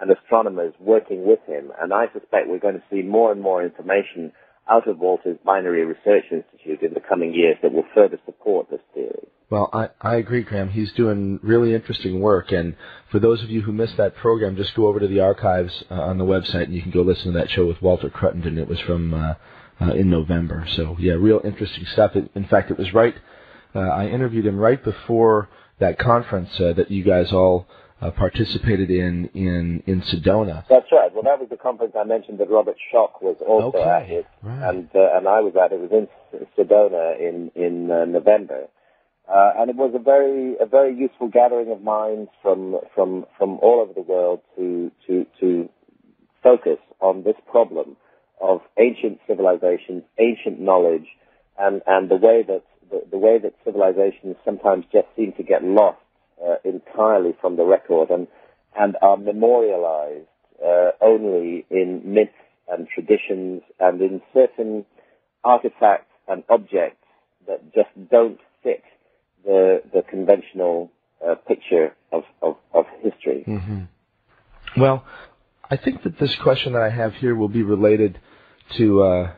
Speaker 1: and astronomers working with him. And I suspect we're going to see more and more information out of Walter's Binary Research Institute in the coming years that will further support this theory.
Speaker 2: Well, I, I agree, Graham. He's doing really interesting work. And for those of you who missed that program, just go over to the archives uh, on the website and you can go listen to that show with Walter Cruttenden. It was from uh, uh, in November. So, yeah, real interesting stuff. In fact, it was right. Uh, I interviewed him right before that conference uh, that you guys all uh, participated in in in Sedona.
Speaker 1: That's right. Well, that was the conference I mentioned that Robert Schoch was also
Speaker 2: Okay.
Speaker 1: at it,
Speaker 2: Right.
Speaker 1: and uh, and I was at it. It was in Sedona in in uh, November, uh, and it was a very a very useful gathering of minds from from from all over the world to to to focus on this problem of ancient civilizations, ancient knowledge, and and the way that the, the way that civilizations sometimes just seem to get lost uh, entirely from the record and and are memorialized uh, only in myths and traditions and in certain artifacts and objects that just don't fit the the conventional uh, picture of, of, of history.
Speaker 2: hmm Well, I think that this question that I have here will be related to uh,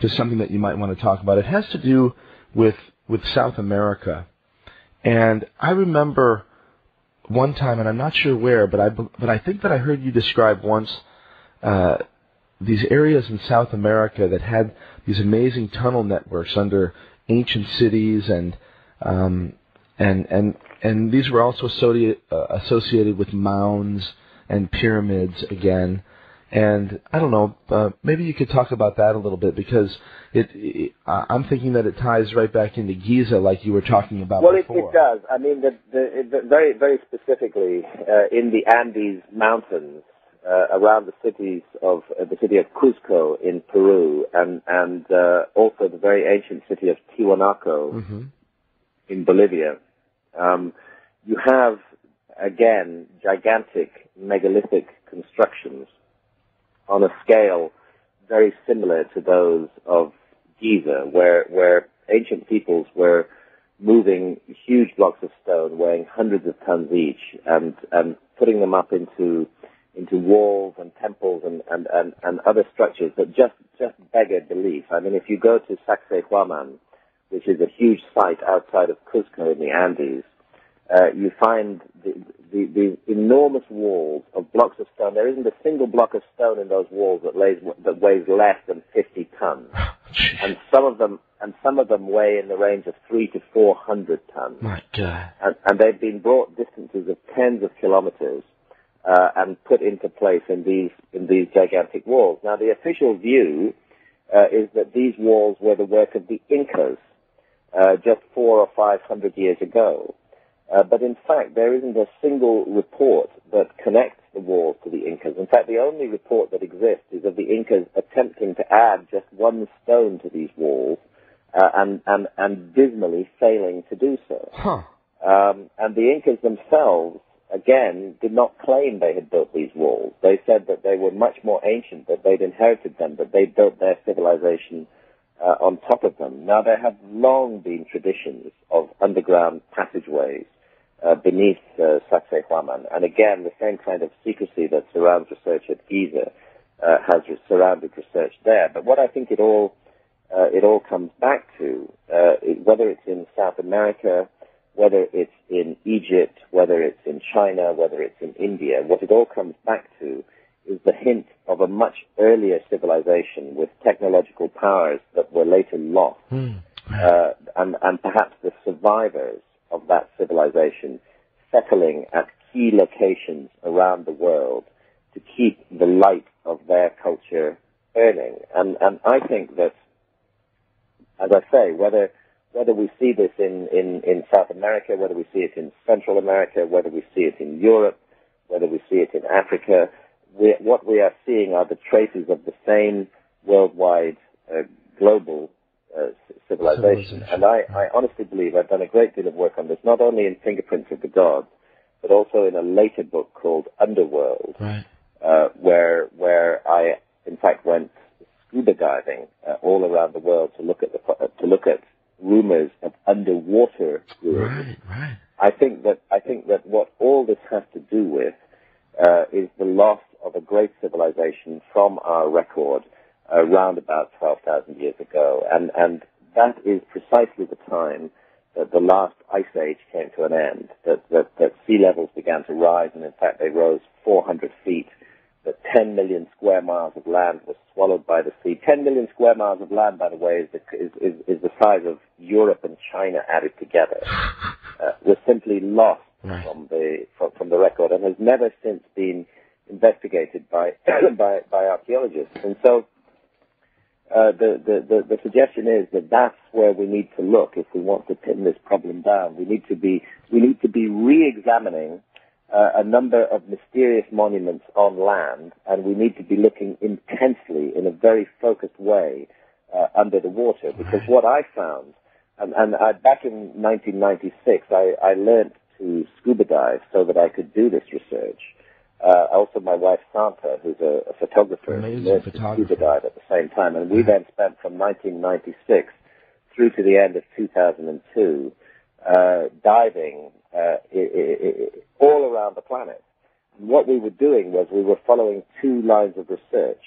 Speaker 2: to something that you might want to talk about. It has to do with with South America, and I remember one time, and I'm not sure where, but I but I think that I heard you describe once uh, these areas in South America that had these amazing tunnel networks under ancient cities and um, and and and these were also associated, uh, associated with mounds and pyramids again. And I don't know, uh, maybe you could talk about that a little bit because it, it, I'm thinking that it ties right back into Giza, like you were talking about
Speaker 1: well,
Speaker 2: before.
Speaker 1: Well, it, it, does. I mean, the, the, the very, very specifically uh, in the Andes Mountains uh, around the cities of uh, the city of Cusco in Peru, and and uh, also the very ancient city of Tiwanaku mm-hmm. in Bolivia. Um, you have again gigantic megalithic constructions on a scale very similar to those of Giza, where where ancient peoples were moving huge blocks of stone weighing hundreds of tons each and and putting them up into into walls and temples and, and, and, and other structures that just just beggar belief. I mean, if you go to Sacsayhuaman, which is a huge site outside of Cusco in the Andes, uh, you find the, the, the, enormous walls of blocks of stone. There isn't a single block of stone in those walls that, lays, that weighs less than 50 tons. and some of them, and some of them weigh in the range of three to 400 tons.
Speaker 2: My God.
Speaker 1: And, and they've been brought distances of tens of kilometers. Uh, and put into place in these in these gigantic walls. Now, the official view uh, is that these walls were the work of the Incas uh, just four or five hundred years ago. Uh, but in fact, there isn't a single report that connects the walls to the Incas. In fact, the only report that exists is of the Incas attempting to add just one stone to these walls uh, and, and, and dismally failing to do so.
Speaker 2: Huh.
Speaker 1: Um, and the Incas themselves, again, did not claim they had built these walls. They said that they were much more ancient, that they'd inherited them, that they built their civilization uh, on top of them. Now, there have long been traditions of underground passageways uh, beneath uh, Sacsayhuaman. And again, the same kind of secrecy that surrounds research at Giza uh, has surrounded research there. But what I think it all uh, it all comes back to, uh, whether it's in South America, whether it's in Egypt, whether it's in China, whether it's in India, what it all comes back to is the hint of a much earlier civilization with technological powers that were later lost.
Speaker 2: Mm.
Speaker 1: Uh, and, and perhaps the survivors of that civilization settling at key locations around the world to keep the light of their culture burning. And, and I think that, as I say, whether, whether we see this in, in, in South America, whether we see it in Central America, whether we see it in Europe, whether we see it in Africa, we, what we are seeing are the traces of the same worldwide uh, global uh, civilization. civilization. And I, I honestly believe I've done a great deal of work on this, not only in Fingerprints of the Gods, but also in a later book called Underworld,
Speaker 2: right.
Speaker 1: uh, where where I in fact went scuba diving uh, all around the world to look at the uh, to look at rumors of underwater
Speaker 2: ruins. Right, right.
Speaker 1: I think that I think that what all this has to do with uh, is the loss of a great civilization from our record around about 12,000 years ago. And, and that is precisely the time that the last ice age came to an end, that, that, that sea levels began to rise, and in fact they rose 400 feet, that 10 million square miles of land was swallowed by the sea. 10 million square miles of land, by the way, is the, is, is, is the size of Europe and China added together, uh, was simply lost right. from, the, from, from the record and has never since been investigated by, by, by archaeologists. And so, uh, the, the, the, the, suggestion is that that's where we need to look if we want to pin this problem down. We need to be, we need to be re-examining uh, a number of mysterious monuments on land, and we need to be looking intensely in a very focused way uh, under the water. Because what I found, and, and I, back in 1996, I, I learned to scuba dive so that I could do this research. Uh, also, my wife Santha, who's a, a photographer,
Speaker 2: Amazing photographer.
Speaker 1: dive at the same time, and we then spent from 1996 through to the end of 2002 uh, diving uh, I- I- all around the planet. And what we were doing was we were following two lines of research.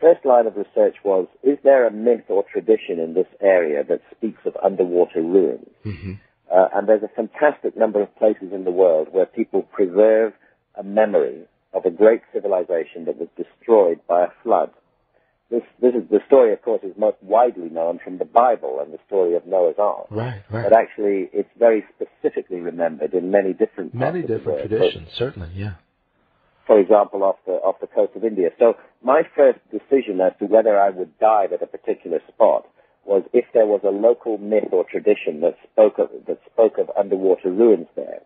Speaker 1: First line of research was: Is there a myth or tradition in this area that speaks of underwater ruins?
Speaker 2: Mm-hmm.
Speaker 1: Uh, and there's a fantastic number of places in the world where people preserve a memory of a great civilization that was destroyed by a flood. this, this is the story, of course, is most widely known from the Bible and the story of Noah's Ark.
Speaker 2: Right, right.
Speaker 1: But actually, it's very specifically remembered in many different
Speaker 2: many different traditions. Certainly, yeah.
Speaker 1: For example, off the off the coast of India. So my first decision as to whether I would dive at a particular spot was if there was a local myth or tradition that spoke of that spoke of underwater ruins there.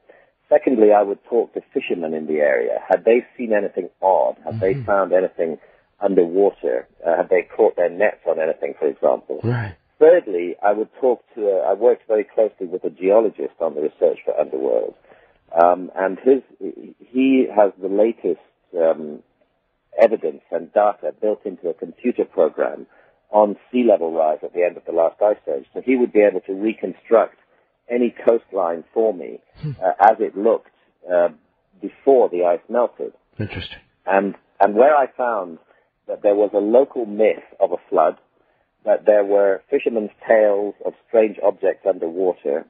Speaker 1: Secondly, I would talk to fishermen in the area. Had they seen anything odd? Had mm-hmm. they found anything underwater? Uh, have they caught their nets on anything, for example?
Speaker 2: Right.
Speaker 1: Thirdly, I would talk to, a, I worked very closely with a geologist on the research for Underworld. Um, and his, he has the latest um, evidence and data built into a computer program on sea level rise at the end of the last ice age. So he would be able to reconstruct any coastline for me hmm. uh, as it looked uh, before the ice melted.
Speaker 2: Interesting.
Speaker 1: And and where I found that there was a local myth of a flood, that there were fishermen's tales of strange objects underwater,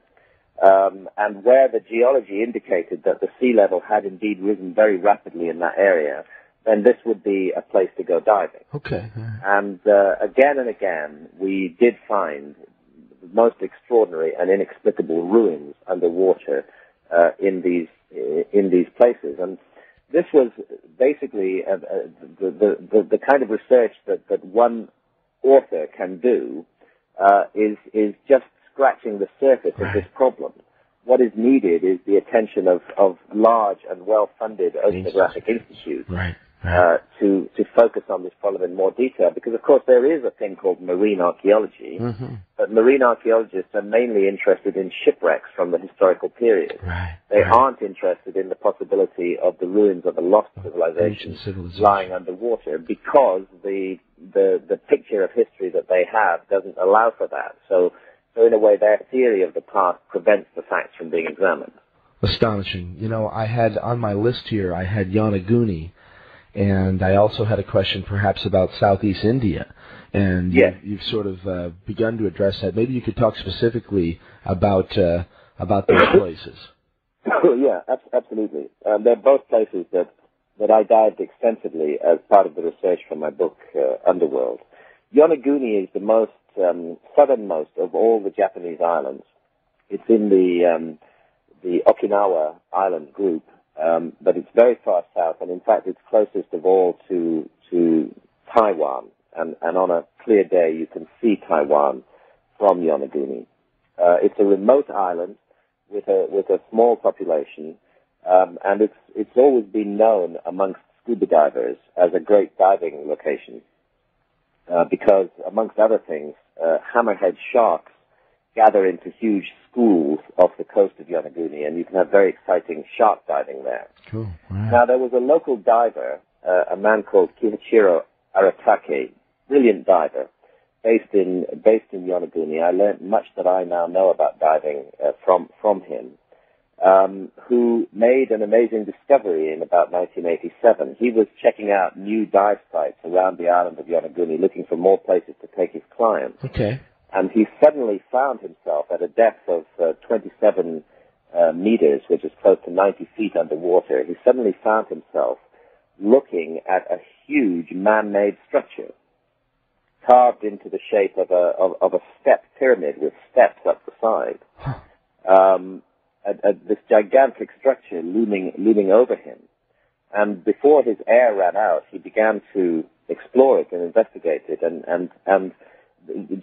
Speaker 1: um, and where the geology indicated that the sea level had indeed risen very rapidly in that area, then this would be a place to go diving.
Speaker 2: Okay.
Speaker 1: And uh, again and again, we did find most extraordinary and inexplicable ruins underwater uh, in these in these places. And this was basically uh, uh, the, the, the, the, kind of research that, that one author can do uh, is, is just scratching the surface of this problem. What is needed is the attention of, of large and well-funded oceanographic institutes
Speaker 2: right
Speaker 1: uh, to to focus on this problem in more detail because of course there is a thing called marine archaeology mm-hmm. but marine archaeologists are mainly interested in shipwrecks from the historical period.
Speaker 2: Right,
Speaker 1: they
Speaker 2: right.
Speaker 1: aren't interested in the possibility of the ruins of a lost civilization,
Speaker 2: civilization.
Speaker 1: lying underwater because the the the picture of history that they have doesn't allow for that. So so in a way their theory of the past prevents the facts from being examined.
Speaker 2: Astonishing. You know i had on my list here i had yonaguni and I also had a question perhaps about Southeast India. And
Speaker 1: yes.
Speaker 2: you've, you've sort of uh, begun to address that. Maybe you could talk specifically about uh, about those places.
Speaker 1: yeah, absolutely. Um, they're both places that, that I dived extensively as part of the research for my book, uh, Underworld. Yonaguni is the most um, southernmost of all the Japanese islands. It's in the um, the Okinawa island group, um, but it's very far south, and in fact, it's closest of all to to Taiwan. And, and on a clear day, you can see Taiwan from Yonaguni. Uh, it's a remote island with a with a small population, um, and it's it's always been known amongst scuba divers as a great diving location uh, because, amongst other things, uh, hammerhead sharks gather into huge schools off the coast of Yonaguni, and you can have very exciting shark diving there.
Speaker 2: Cool.
Speaker 1: Now, there was a local diver, uh, a man called Kiichiro Aratake, brilliant diver, based in based in Yonaguni. I learned much that I now know about diving uh, from from him. Um, who made an amazing discovery in about 1987. He was checking out new dive sites around the island of Yonaguni, looking for more places to take his clients.
Speaker 2: Okay
Speaker 1: and he suddenly found himself at a depth of uh, 27 uh, meters, which is close to 90 feet underwater. He suddenly found himself looking at a huge man-made structure carved into the shape of a of, of a step pyramid with steps up the side. Um, a, a, this gigantic structure looming looming over him. And before his air ran out, he began to explore it and investigate it, and and and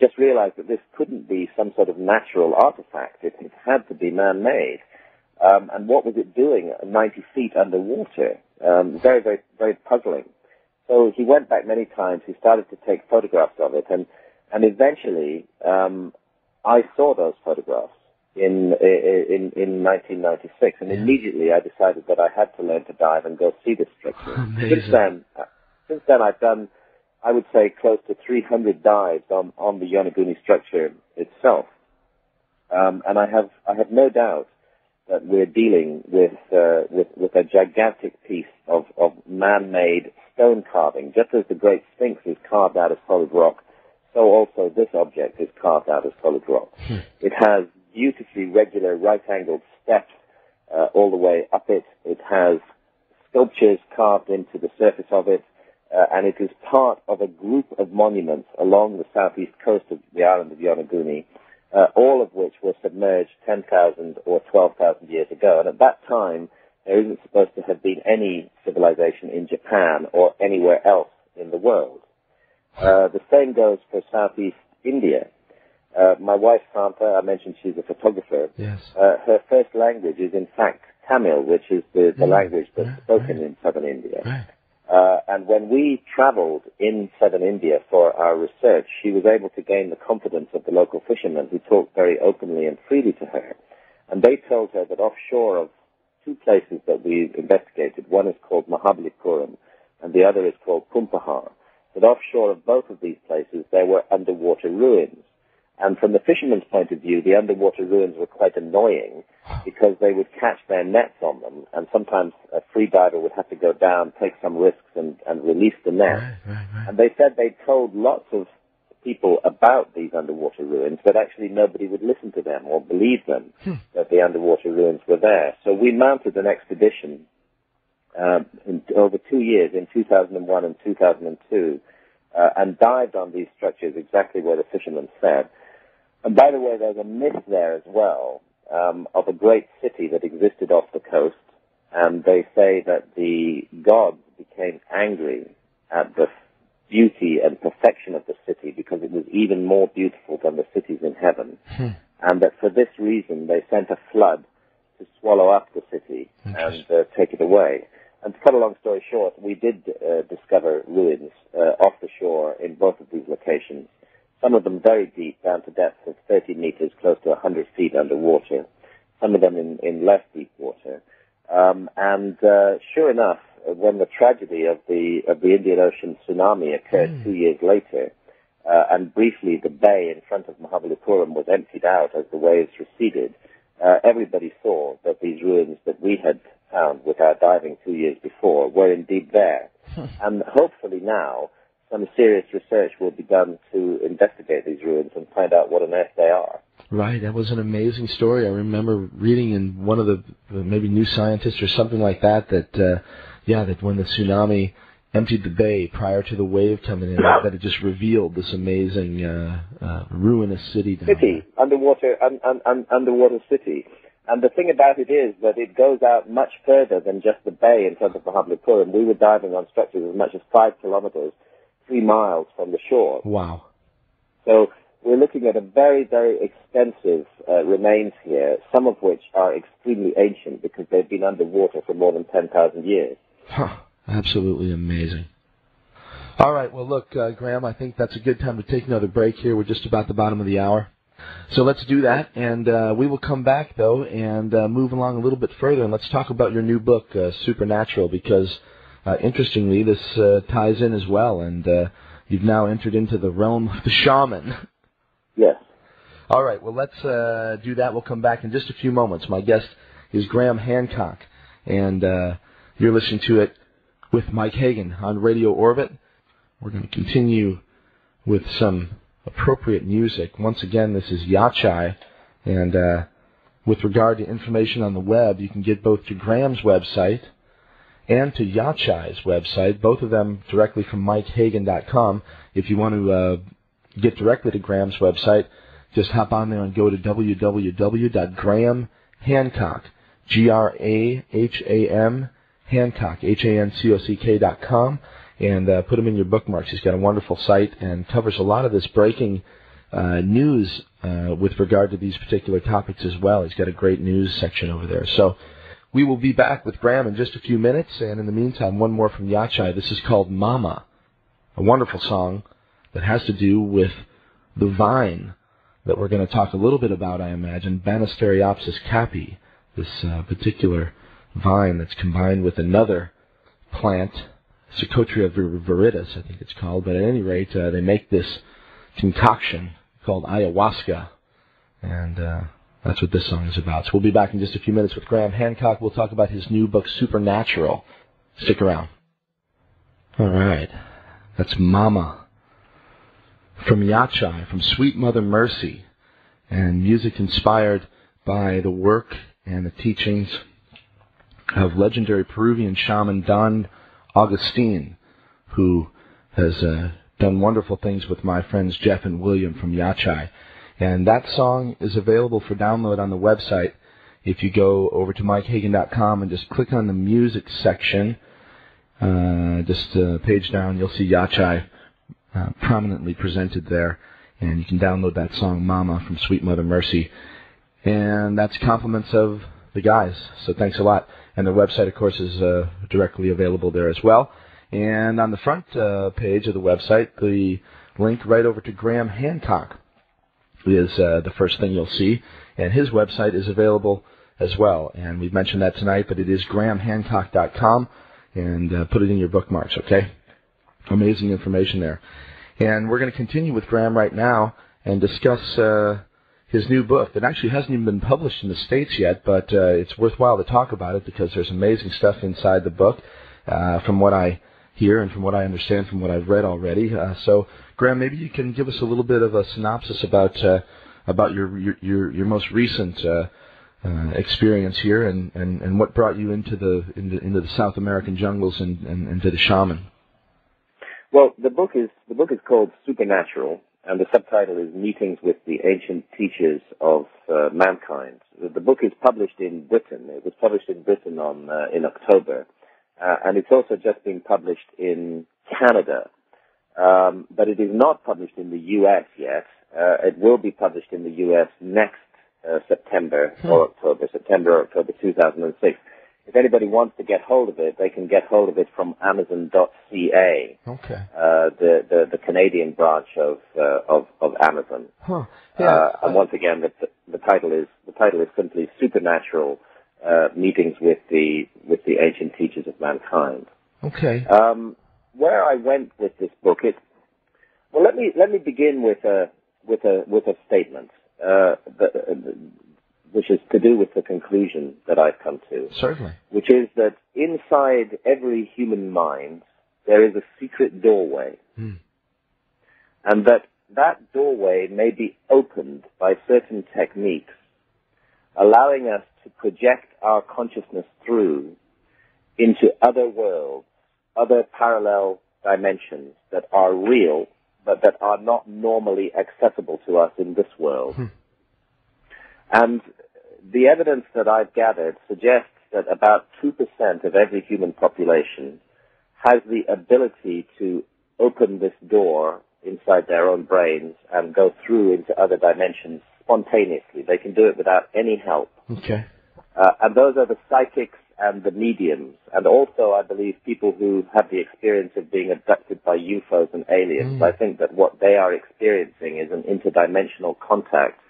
Speaker 1: just realized that this couldn't be some sort of natural artifact. It, it had to be man-made. Um, and what was it doing 90 feet underwater? Um, very, very, very puzzling. So he went back many times. He started to take photographs of it, and and eventually um, I saw those photographs in in in 1996, and yeah. immediately I decided that I had to learn to dive and go see this structure. Amazing. Since then, uh, since then I've done I would say close to 300 dives on, on the Yonaguni structure itself. Um, and I have, I have no doubt that we're dealing with, uh, with, with a gigantic piece of, of man-made stone carving. Just as the Great Sphinx is carved out of solid rock, so also this object is carved out of solid rock. Hmm. It has beautifully regular right-angled steps uh, all the way up it. It has sculptures carved into the surface of it uh, and it is part of a group of monuments along the southeast coast of the island of Yonaguni, uh, all of which were submerged 10,000 or 12,000 years ago. And at that time, there isn't supposed to have been any civilization in Japan or anywhere else in the world. Uh, the same goes for southeast India. Uh, my wife, Santha, I mentioned she's a photographer.
Speaker 2: Yes.
Speaker 1: Uh, her first language is, in fact, Tamil, which is the, the
Speaker 2: Mm.
Speaker 1: language that's
Speaker 2: Right,
Speaker 1: spoken
Speaker 2: right.
Speaker 1: in southern India.
Speaker 2: Right.
Speaker 1: Uh, and when we traveled in southern India for our research, she was able to gain the confidence of the local fishermen who talked very openly and freely to her. And they told her that offshore of two places that we investigated, one is called Mahabalipuram and the other is called Poompuhar, that offshore of both of these places there were underwater ruins. And from the fishermen's point of view, the underwater ruins were quite annoying because they would catch their nets on them, and sometimes a free diver would have to go down, take some risks, and, and release the net.
Speaker 2: Right, right, right.
Speaker 1: And they said they told lots of people about these underwater ruins, but actually nobody would listen to them or believe them that the underwater ruins were there. So we mounted an expedition um, in, over two years, in 2001 and 2002, uh, and dived on these structures exactly where the fishermen said. And by the way, there's a myth there as well um, of a great city that existed off the coast, and they say that the gods became angry at the beauty and perfection of the city because it was even more beautiful than the cities in heaven, and that for this reason they sent a flood to swallow up the city and uh, take it away. And to cut a long story short, we did uh, discover ruins uh, off the shore in both of these locations. Some of them very deep, down to depths of 30 meters, close to 100 feet underwater. Some of them in, in less deep water. Um, and uh, sure enough, when the tragedy of the of the Indian Ocean tsunami occurred two years later, uh, and briefly the bay in front of Mahabalipuram was emptied out as the waves receded, uh, everybody saw that these ruins that we had found with our diving two years before were indeed there. and hopefully now some serious research will be done to investigate these ruins and find out what on earth they are.
Speaker 2: Right, that was an amazing story. I remember reading in one of the maybe New Scientist or something like that that uh, yeah, that when the tsunami emptied the bay prior to the wave coming in, that it just revealed this amazing uh, uh, ruinous city.
Speaker 1: City, underwater, un, un, un, underwater city. And the thing about it is that it goes out much further than just the bay in front of Mahabalipuram. We were diving on structures as much as five kilometers, three miles from the shore.
Speaker 2: Wow.
Speaker 1: So we're looking at a very, very extensive uh, remains here, some of which are extremely ancient because they've been underwater for more than 10,000 years.
Speaker 2: Huh, absolutely amazing. All right, well, look, uh, Graham, I think that's a good time to take another break here. We're just about the bottom of the hour. So let's do that, and uh, we will come back, though, and uh, move along a little bit further, and let's talk about your new book, uh, Supernatural, because, interestingly, this uh, ties in as well, and uh, you've now entered into the realm of the shaman.
Speaker 1: Yes.
Speaker 2: All right, well, let's uh, do that. We'll come back in just a few moments. My guest is Graham Hancock, and uh, you're listening to it with Mike Hagan on Radio Orbit. We're going to continue with some appropriate music. Once again, this is Yachai, and uh, with regard to information on the web, you can get both to Graham's website and to Yachai's website, both of them directly from MikeHagan.com. If you want to uh, get directly to Graham's website, just hop on there and go to www.grahamhancock, G-R-A-H-A-M, Hancock, H-A-N-C-O-C-K dot com, and uh, put them in your bookmarks. He's got a wonderful site and covers a lot of this breaking uh, news uh, with regard to these particular topics as well. He's got a great news section over there. So we will be back with Graham in just a few minutes, and in the meantime, one more from Yachai. This is called Mama, a wonderful song that has to do with the vine that we're going to talk a little bit about, I imagine, Banisteriopsis caapi, this uh, particular vine that's combined with another plant, Psychotria viridis, I think it's called. But at any rate, uh, they make this concoction called ayahuasca, and uh, that's what this song is about. So we'll be back in just a few minutes with Graham Hancock. We'll talk about his new book, Supernatural. Stick around. All right, that's Mama from Yachai, from Sweet Mother Mercy, and music inspired by the work and the teachings of legendary Peruvian shaman Don Augustine, who has uh, done wonderful things with my friends Jeff and William from Yachai. And that song is available for download on the website. If you go over to mikehagan.com and just click on the music section, uh, just a page down, you'll see Yachai uh, prominently presented there. And you can download that song Mama from Sweet Mother Mercy. And that's compliments of the guys. So thanks a lot. And the website, of course, is uh, directly available there as well. And on the front uh, page of the website, the link right over to Graham Hancock is uh, the first thing you'll see. And his website is available as well. And we've mentioned that tonight, but it is grahamhancock.com. And uh, put it in your bookmarks, okay? Amazing information there. And we're going to continue with Graham right now and discuss uh, his new book that actually hasn't even been published in the States yet, but uh, it's worthwhile to talk about it because there's amazing stuff inside the book uh, from what I hear and from what I understand from what I've read already. Uh, so, Graham, maybe you can give us a little bit of a synopsis about uh, about your, your your your most recent uh, uh, experience here and, and, and what brought you into the into, into the South American jungles and, and, and to the shaman.
Speaker 1: Well, the book is the book is called Supernatural, and the subtitle is Meetings with the Ancient Teachers of uh, Mankind. The, the, book is published in Britain. It was published in Britain on uh, in October, uh, and it's also just been published in Canada. Um, but it is not published in the U.S. yet. Uh, it will be published in the U.S. next uh, September hmm. or October, September or October 2006 if anybody wants to get hold of it, they can get hold of it from Amazon.ca.
Speaker 2: Okay.
Speaker 1: Uh, the, the the Canadian branch of uh, of of Amazon.
Speaker 2: Huh. Yeah.
Speaker 1: Uh, and once again, the, the title is the title is simply Supernatural uh, Meetings with the with the Ancient Teachers of Mankind.
Speaker 2: Okay.
Speaker 1: Um, where I went with this book, it well, let me let me begin with a with a with a statement. Uh, the, which is to do with the conclusion that I've come to.
Speaker 2: Certainly.
Speaker 1: Which is that inside every human mind, there is a secret doorway.
Speaker 2: Hmm.
Speaker 1: And that that doorway may be opened by certain techniques, allowing us to project our consciousness through into other worlds, other parallel dimensions that are real, but that are not normally accessible to us in this world.
Speaker 2: Hmm.
Speaker 1: And the evidence that I've gathered suggests that about 2% of every human population has the ability to open this door inside their own brains and go through into other dimensions spontaneously. They can do it without any help.
Speaker 2: Okay.
Speaker 1: Uh, and those are the psychics and the mediums, and also, I believe, people who have the experience of being abducted by UFOs and aliens. Mm. I think that what they are experiencing is an interdimensional contact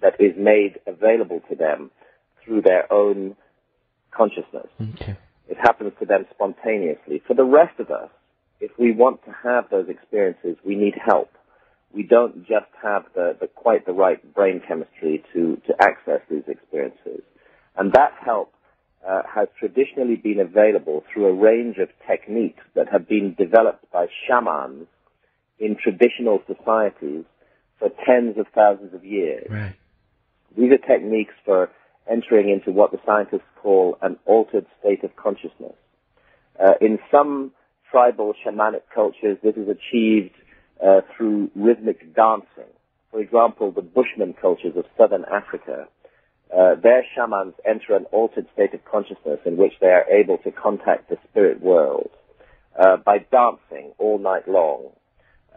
Speaker 1: that is made available to them through their own consciousness.
Speaker 2: Okay.
Speaker 1: It happens to them spontaneously. For the rest of us, if we want to have those experiences, we need help. We don't just have the, the quite the right brain chemistry to, to access these experiences. And that help uh, has traditionally been available through a range of techniques that have been developed by shamans in traditional societies for tens of thousands of years.
Speaker 2: Right.
Speaker 1: These are techniques for entering into what the scientists call an altered state of consciousness. Uh, in some tribal shamanic cultures, this is achieved uh, through rhythmic dancing. For example, the Bushman cultures of southern Africa, uh, their shamans enter an altered state of consciousness in which they are able to contact the spirit world uh, by dancing all night long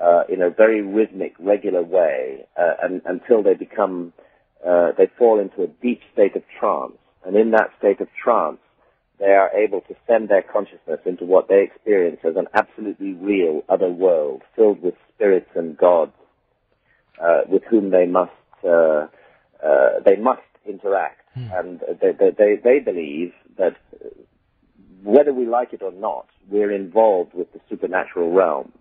Speaker 1: uh, in a very rhythmic, regular way uh, and, until they become uh, they fall into a deep state of trance. And in that state of trance, they are able to send their consciousness into what they experience as an absolutely real other world filled with spirits and gods uh, with whom they must uh, uh, they must interact.
Speaker 2: Hmm.
Speaker 1: And they, they, they believe that whether we like it or not, we're involved with the supernatural realm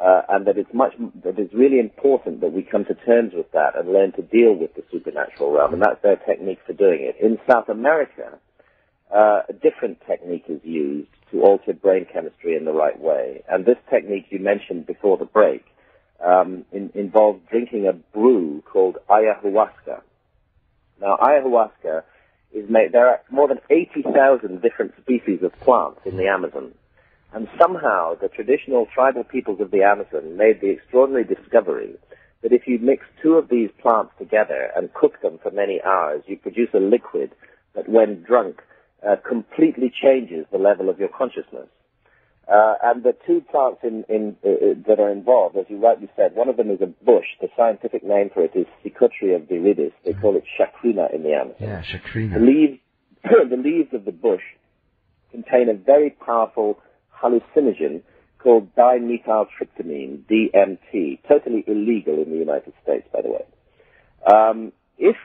Speaker 1: uh, and that it's much that it's really important that we come to terms with that and learn to deal with the supernatural realm, and that's their technique for doing it. In South America, uh, a different technique is used to alter brain chemistry in the right way, and this technique you mentioned before the break um, in, involves drinking a brew called ayahuasca. Now, ayahuasca is made. There are more than eighty thousand different species of plants in the Amazon And somehow the traditional tribal peoples of the Amazon made the extraordinary discovery that if you mix two of these plants together and cook them for many hours, you produce a liquid that when drunk uh, completely changes the level of your consciousness. Uh, and the two plants in, in, uh, uh, that are involved, as you rightly said, one of them is a bush. The scientific name for it is Psychotria viridis. They call it chacruna in the Amazon.
Speaker 2: Yeah, chacruna.
Speaker 1: The leaves, the leaves of the bush contain a very powerful hallucinogen called dimethyltryptamine, DMT, totally illegal in the United States, by the way. Um, if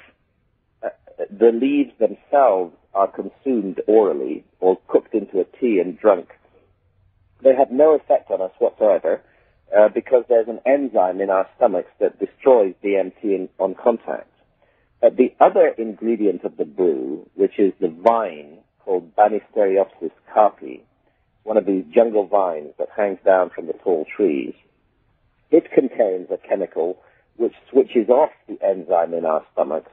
Speaker 1: uh, the leaves themselves are consumed orally or cooked into a tea and drunk, they have no effect on us whatsoever uh, because there's an enzyme in our stomachs that destroys DMT in, on contact. But the other ingredient of the brew, which is the vine called Banisteriopsis caapi, one of these jungle vines that hangs down from the tall trees, it contains a chemical which switches off the enzyme in our stomachs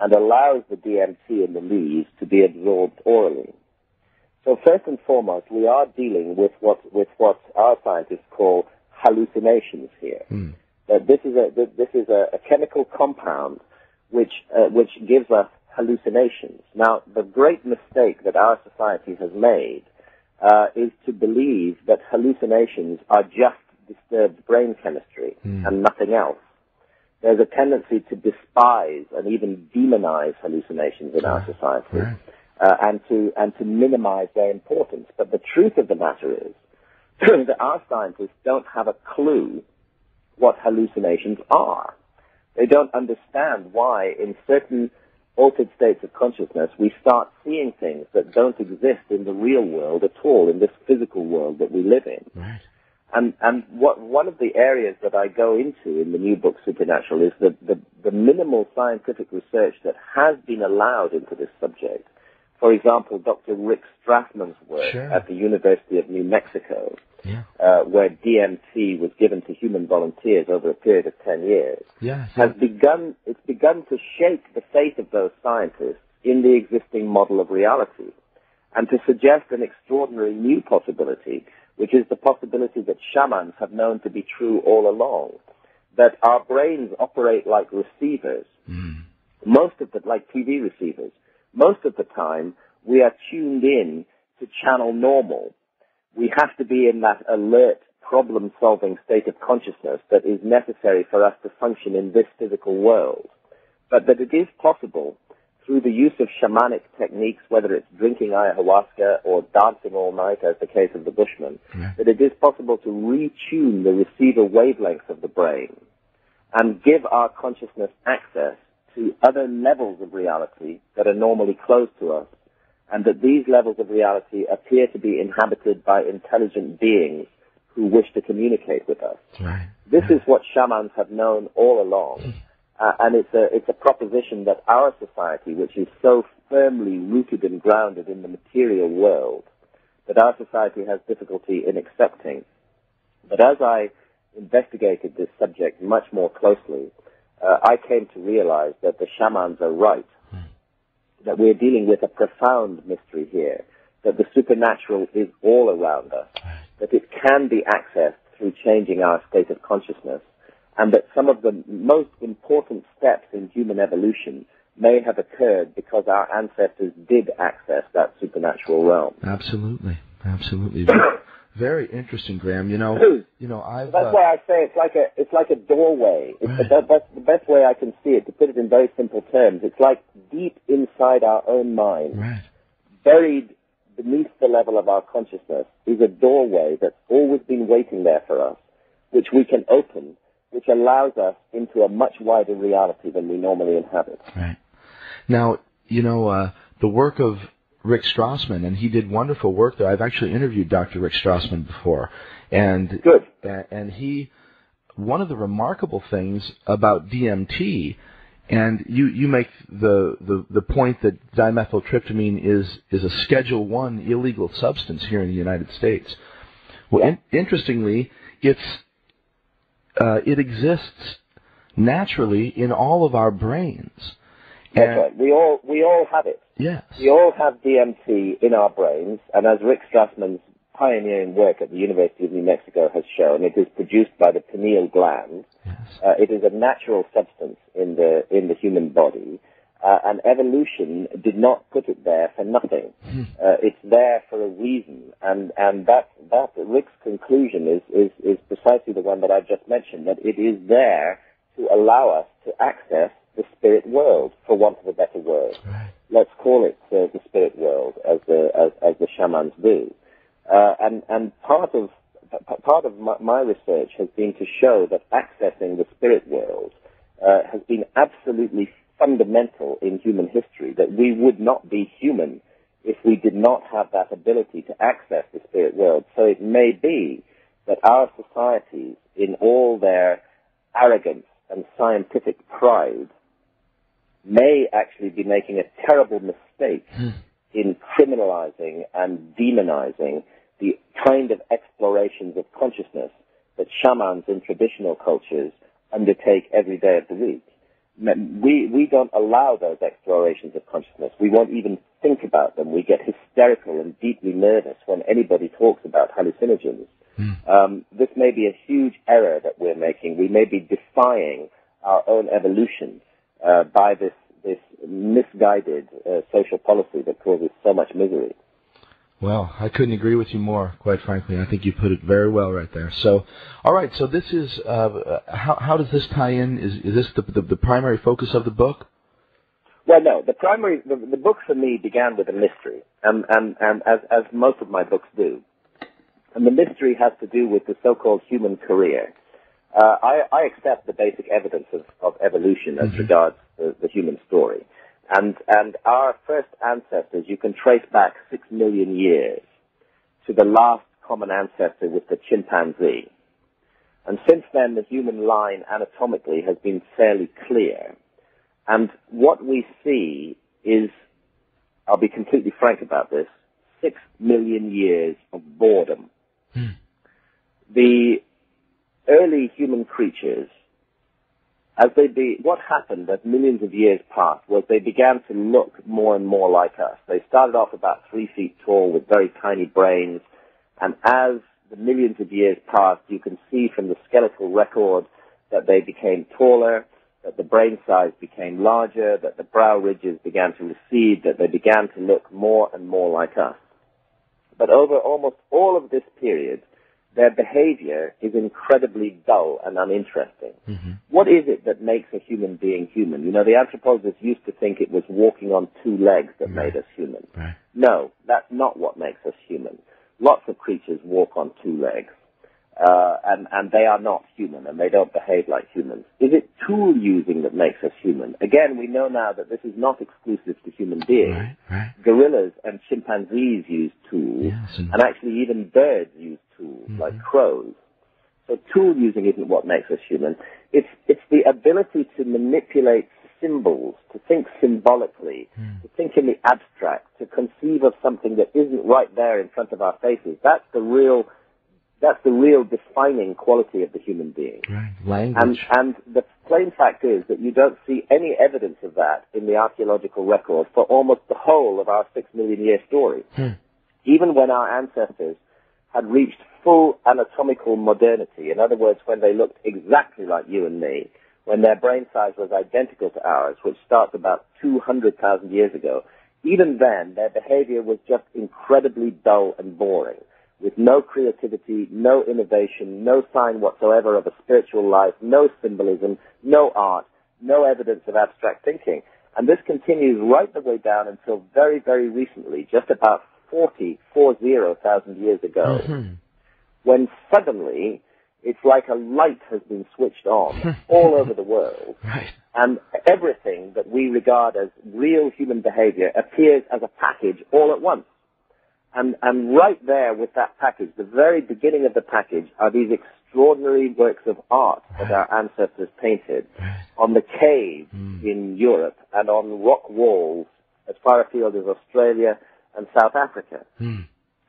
Speaker 1: and allows the DMT in the leaves to be absorbed orally. So first and foremost, we are dealing with what with what our scientists call hallucinations here. Mm. this is a this is a, a chemical compound which uh, which gives us hallucinations. Now, the great mistake that our society has made uh, is to believe that hallucinations are just disturbed brain chemistry mm. and nothing else. There's a tendency to despise and even demonize hallucinations in our society. Right uh, and to and to minimize their importance. But the truth of the matter is that our scientists don't have a clue what hallucinations are. They don't understand why, in certain altered states of consciousness, we start seeing things that don't exist in the real world at all, in this physical world that we live in.
Speaker 2: Right.
Speaker 1: And and what one of the areas that I go into in the new book Supernatural is the, the, the minimal scientific research that has been allowed into this subject for example, Dr. Rick Strassman's work
Speaker 2: sure.
Speaker 1: at the University of New Mexico,
Speaker 2: yeah.
Speaker 1: uh, where DMT was given to human volunteers over a period of 10 years,
Speaker 2: yeah,
Speaker 1: has begun, it's begun to shake the faith of those scientists in the existing model of reality and to suggest an extraordinary new possibility, which is the possibility that shamans have known to be true all along, that our brains operate like receivers,
Speaker 2: mm.
Speaker 1: most of them like TV receivers, most of the time we are tuned in to channel normal. We have to be in that alert, problem-solving state of consciousness that is necessary for us to function in this physical world. But that it is possible through the use of shamanic techniques, whether it's drinking ayahuasca or dancing all night, as the case of the Bushman,
Speaker 2: yeah.
Speaker 1: that it is possible to retune the receiver wavelengths of the brain and give our consciousness access to other levels of reality that are normally closed to us, and that these levels of reality appear to be inhabited by intelligent beings who wish to communicate with us.
Speaker 2: Right.
Speaker 1: This is what shamans have known all along. Uh, and it's a, it's a proposition that our society, which is so firmly rooted and grounded in the material world, that our society has difficulty in accepting. But as I investigated this subject much more closely, uh, I came to realize that the shamans are right,
Speaker 2: hmm.
Speaker 1: that we're dealing with a profound mystery here, that the supernatural is all around us, that it can be accessed through changing our state of consciousness, and that some of the most important steps in human evolution may have occurred because our ancestors did access that supernatural realm.
Speaker 2: Absolutely, absolutely. Very interesting, Graham. You know, you know, I've.
Speaker 1: That's
Speaker 2: uh,
Speaker 1: why I say it's like a it's like a doorway. It's
Speaker 2: Right.
Speaker 1: the, that's the best way I can see it. To put it in very simple terms, it's like deep inside our own mind,
Speaker 2: right.
Speaker 1: buried beneath the level of our consciousness, is a doorway that's always been waiting there for us, which we can open, which allows us into a much wider reality than we normally inhabit.
Speaker 2: Right. Now, you know, uh, the work of Rick Strassman, and he did wonderful work there. I've actually interviewed Dr. Rick Strassman before, and
Speaker 1: Good.
Speaker 2: and he, one of the remarkable things about DMT, and you you make the the, the point that dimethyltryptamine is is a Schedule One illegal substance here in the United States. Well, in, interestingly, it's uh, it exists naturally in all of our brains.
Speaker 1: That's
Speaker 2: And-
Speaker 1: right. We all we all have it.
Speaker 2: Yes.
Speaker 1: We all have DMT in our brains, and as Rick Strassman's pioneering work at the University of New Mexico has shown, it is produced by the pineal gland.
Speaker 2: Yes.
Speaker 1: Uh, it is a natural substance in the in the human body, uh, and evolution did not put it there for nothing. Uh, it's there for a reason, and and that that Rick's conclusion is is is precisely the one that I've just mentioned. That it is there to allow us to access the spirit world, for want of a better word.
Speaker 2: Right.
Speaker 1: Let's call it uh, the spirit world, as the as, as the shamans do. Uh, and and part of part of my, my research has been to show that accessing the spirit world uh, has been absolutely fundamental in human history. That we would not be human if we did not have that ability to access the spirit world. So it may be that our societies, in all their arrogance and scientific pride, may actually be making a terrible mistake hmm. in criminalizing and demonizing the kind of explorations of consciousness that shamans in traditional cultures undertake every day of the week. We, we don't allow those explorations of consciousness. We won't even think about them. We get hysterical and deeply nervous when anybody talks about hallucinogens. Um, this may be a huge error that we're making. We may be defying our own evolution uh, by this this misguided uh, social policy that causes so much misery.
Speaker 2: Well, I couldn't agree with you more, quite frankly. I think you put it very well right there. So, all right. So this is uh, how how does this tie in? Is is this the, the the primary focus of the book?
Speaker 1: Well, no. The primary the, the book for me began with a mystery, and and and as as most of my books do, and the mystery has to do with the so-called human career. Uh, I, I accept the basic evidence of, of evolution as regards the, the human story. And, and our first ancestors, you can trace back six million years to the last common ancestor with the chimpanzee. And since then, the human line anatomically has been fairly clear. And what we see is, I'll be completely frank about this, six million years of boredom. Hmm. The early human creatures, as they be, what happened as millions of years passed was they began to look more and more like us. They started off about three feet tall with very tiny brains, and as the millions of years passed, you can see from the skeletal record that they became taller, that the brain size became larger, that the brow ridges began to recede, that they began to look more and more like us. But over almost all of this period, their behavior is incredibly dull and uninteresting. Mm-hmm. What is it that makes a human being human? You know, the anthropologists used to think it was walking on two legs that made us human.
Speaker 2: Right.
Speaker 1: No, that's not what makes us human. Lots of creatures walk on two legs, uh, and, and they are not human, and they don't behave like humans. Is it tool using that makes us human? Again, we know now that this is not exclusive to human beings.
Speaker 2: Right. Right.
Speaker 1: Gorillas and chimpanzees use tools,
Speaker 2: Yes, and-
Speaker 1: and actually even birds use tools, like crows. So tool using isn't what makes us human. It's, it's the ability to manipulate symbols, to think symbolically, to think in the abstract, to conceive of something that isn't right there in front of our faces. That's the real, that's the real defining quality of the human being.
Speaker 2: Right. Language.
Speaker 1: and the plain fact is that you don't see any evidence of that in the archaeological record for almost the whole of our six million year story. Hmm. Even when our ancestors had reached full anatomical modernity, in other words, when they looked exactly like you and me, when their brain size was identical to ours, which starts about 200,000 years ago, even then their behavior was just incredibly dull and boring, with no creativity, no innovation, no sign whatsoever of a spiritual life, no symbolism, no art, no evidence of abstract thinking. And this continues right the way down until very, very recently, just about 40, 40,000 years ago, mm-hmm. when suddenly it's like a light has been switched on all over the world
Speaker 2: Right.
Speaker 1: and everything that we regard as real human behavior appears as a package all at once. And, and right there with that package, the very beginning of the package are these extraordinary works of art that our ancestors painted on the caves hmm. in Europe and on rock walls as far afield as Australia and South Africa. Hmm.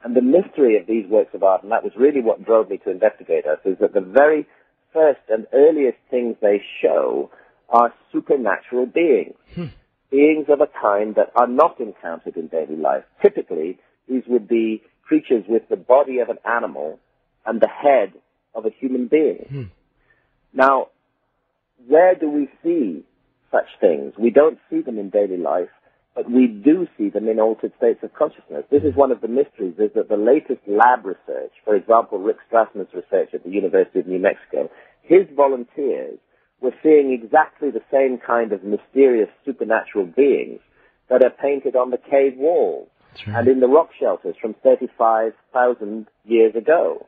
Speaker 1: And the mystery of these works of art, and that was really what drove me to investigate us, is that the very first and earliest things they show are supernatural beings. Hmm. Beings of a kind that are not encountered in daily life. Typically, these would be creatures with the body of an animal and the head of a human being.
Speaker 2: Hmm.
Speaker 1: Now, where do we see such things? We don't see them in daily life, but we do see them in altered states of consciousness. This is one of the mysteries, is that the latest lab research, for example, Rick Strassman's research at the University of New Mexico, his volunteers were seeing exactly the same kind of mysterious supernatural beings that are painted on the cave walls And in the rock shelters from 35,000 years ago.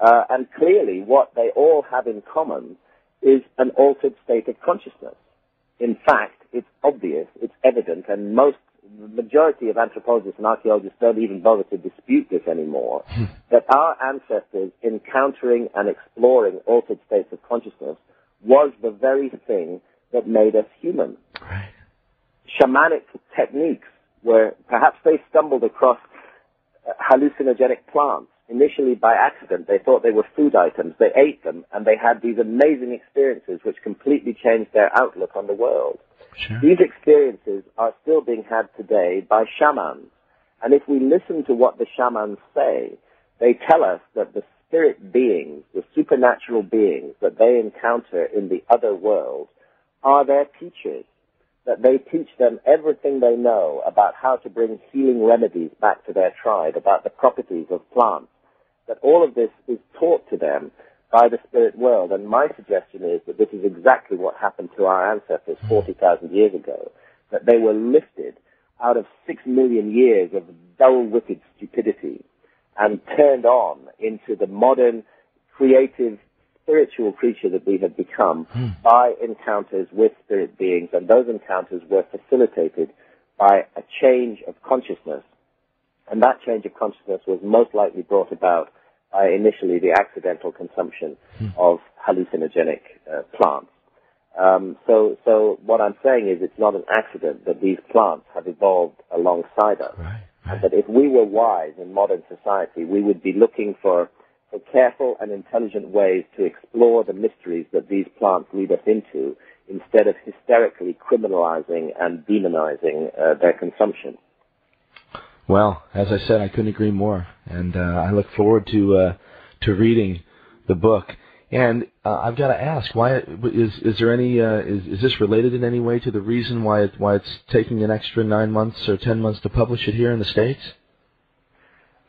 Speaker 1: Uh, and clearly, what they all have in common is an altered state of consciousness. In fact, it's obvious, it's evident, and most, the majority of anthropologists and archaeologists don't even bother to dispute this anymore, that our ancestors encountering and exploring altered states of consciousness was the very thing that made us human
Speaker 2: Right.
Speaker 1: shamanic techniques where perhaps they stumbled across uh, hallucinogenic plants. Initially by accident, they thought they were food items. They ate them and they had these amazing experiences which completely changed their outlook on the world.
Speaker 2: Sure.
Speaker 1: These experiences are still being had today by shamans. And if we listen to what the shamans say, they tell us that the spirit beings, the supernatural beings that they encounter in the other world are their teachers. That they teach them everything they know about how to bring healing remedies back to their tribe, about the properties of plants. That all of this is taught to them by the spirit world. And my suggestion is that this is exactly what happened to our ancestors hmm. 40,000 years ago. That they were lifted out of six million years of dull-witted stupidity and turned on into the modern, creative, spiritual creature that we have become by encounters with spirit beings. And those encounters were facilitated by a change of consciousness. And that change of consciousness was most likely brought about by initially the accidental consumption of hallucinogenic uh, plants. Um, so, so what I'm saying is it's not an accident that these plants have evolved alongside us.
Speaker 2: Right.
Speaker 1: And
Speaker 2: Right.
Speaker 1: that if we were wise in modern society, we would be looking for, for careful and intelligent ways to explore the mysteries that these plants lead us into instead of hysterically criminalizing and demonizing uh, their consumption.
Speaker 2: Well, as I said, I couldn't agree more, and uh, I look forward to uh, to reading the book. And uh, I've got to ask, why is is there any uh, is is this related in any way to the reason why it, why it's taking an extra nine months or ten months to publish it here in the states?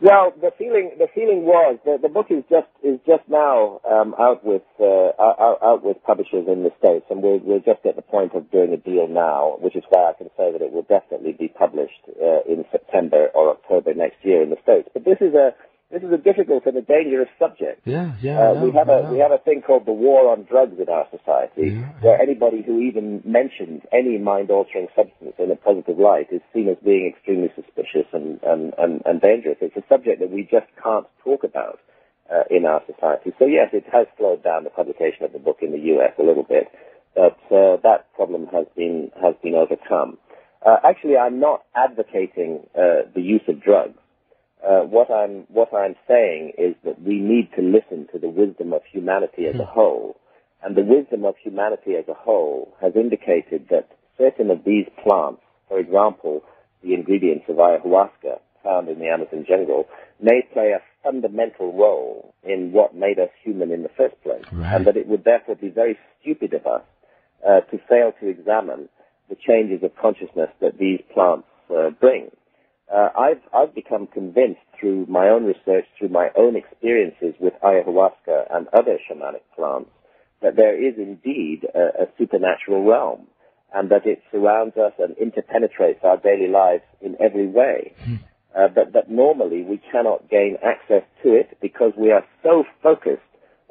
Speaker 1: Well, the feeling the feeling was that the book is just is just now um, out with uh, out, out with publishers in the states, and we're we're just at the point of doing a deal now, which is why I can say that it will definitely be published uh, in September or October next year in the states. But this is a this is a difficult and a dangerous subject.
Speaker 2: Yeah, yeah.
Speaker 1: Uh,
Speaker 2: know,
Speaker 1: we have a we have a thing called the war on drugs in our society,
Speaker 2: Yeah.
Speaker 1: where anybody who even mentions any mind altering substance in a positive light is seen as being extremely suspicious and, and, and, and dangerous. It's a subject that we just can't talk about uh, in our society. So yes, it has slowed down the publication of the book in the U.S. a little bit, but uh, that problem has been has been overcome. Uh, actually, I'm not advocating uh, the use of drugs. Uh, what I'm what I'm saying is that we need to listen to the wisdom of humanity as a whole, and the wisdom of humanity as a whole has indicated that certain of these plants, for example, the ingredients of ayahuasca found in the Amazon jungle, may play a fundamental role in what made us human in the first place,
Speaker 2: Right.
Speaker 1: and that it would therefore be very stupid of us uh, to fail to examine the changes of consciousness that these plants uh, bring. Uh, I've, I've become convinced through my own research, through my own experiences with ayahuasca and other shamanic plants, that there is indeed a, a supernatural realm and that it surrounds us and interpenetrates our daily lives in every way. Uh, but that normally we cannot gain access to it because we are so focused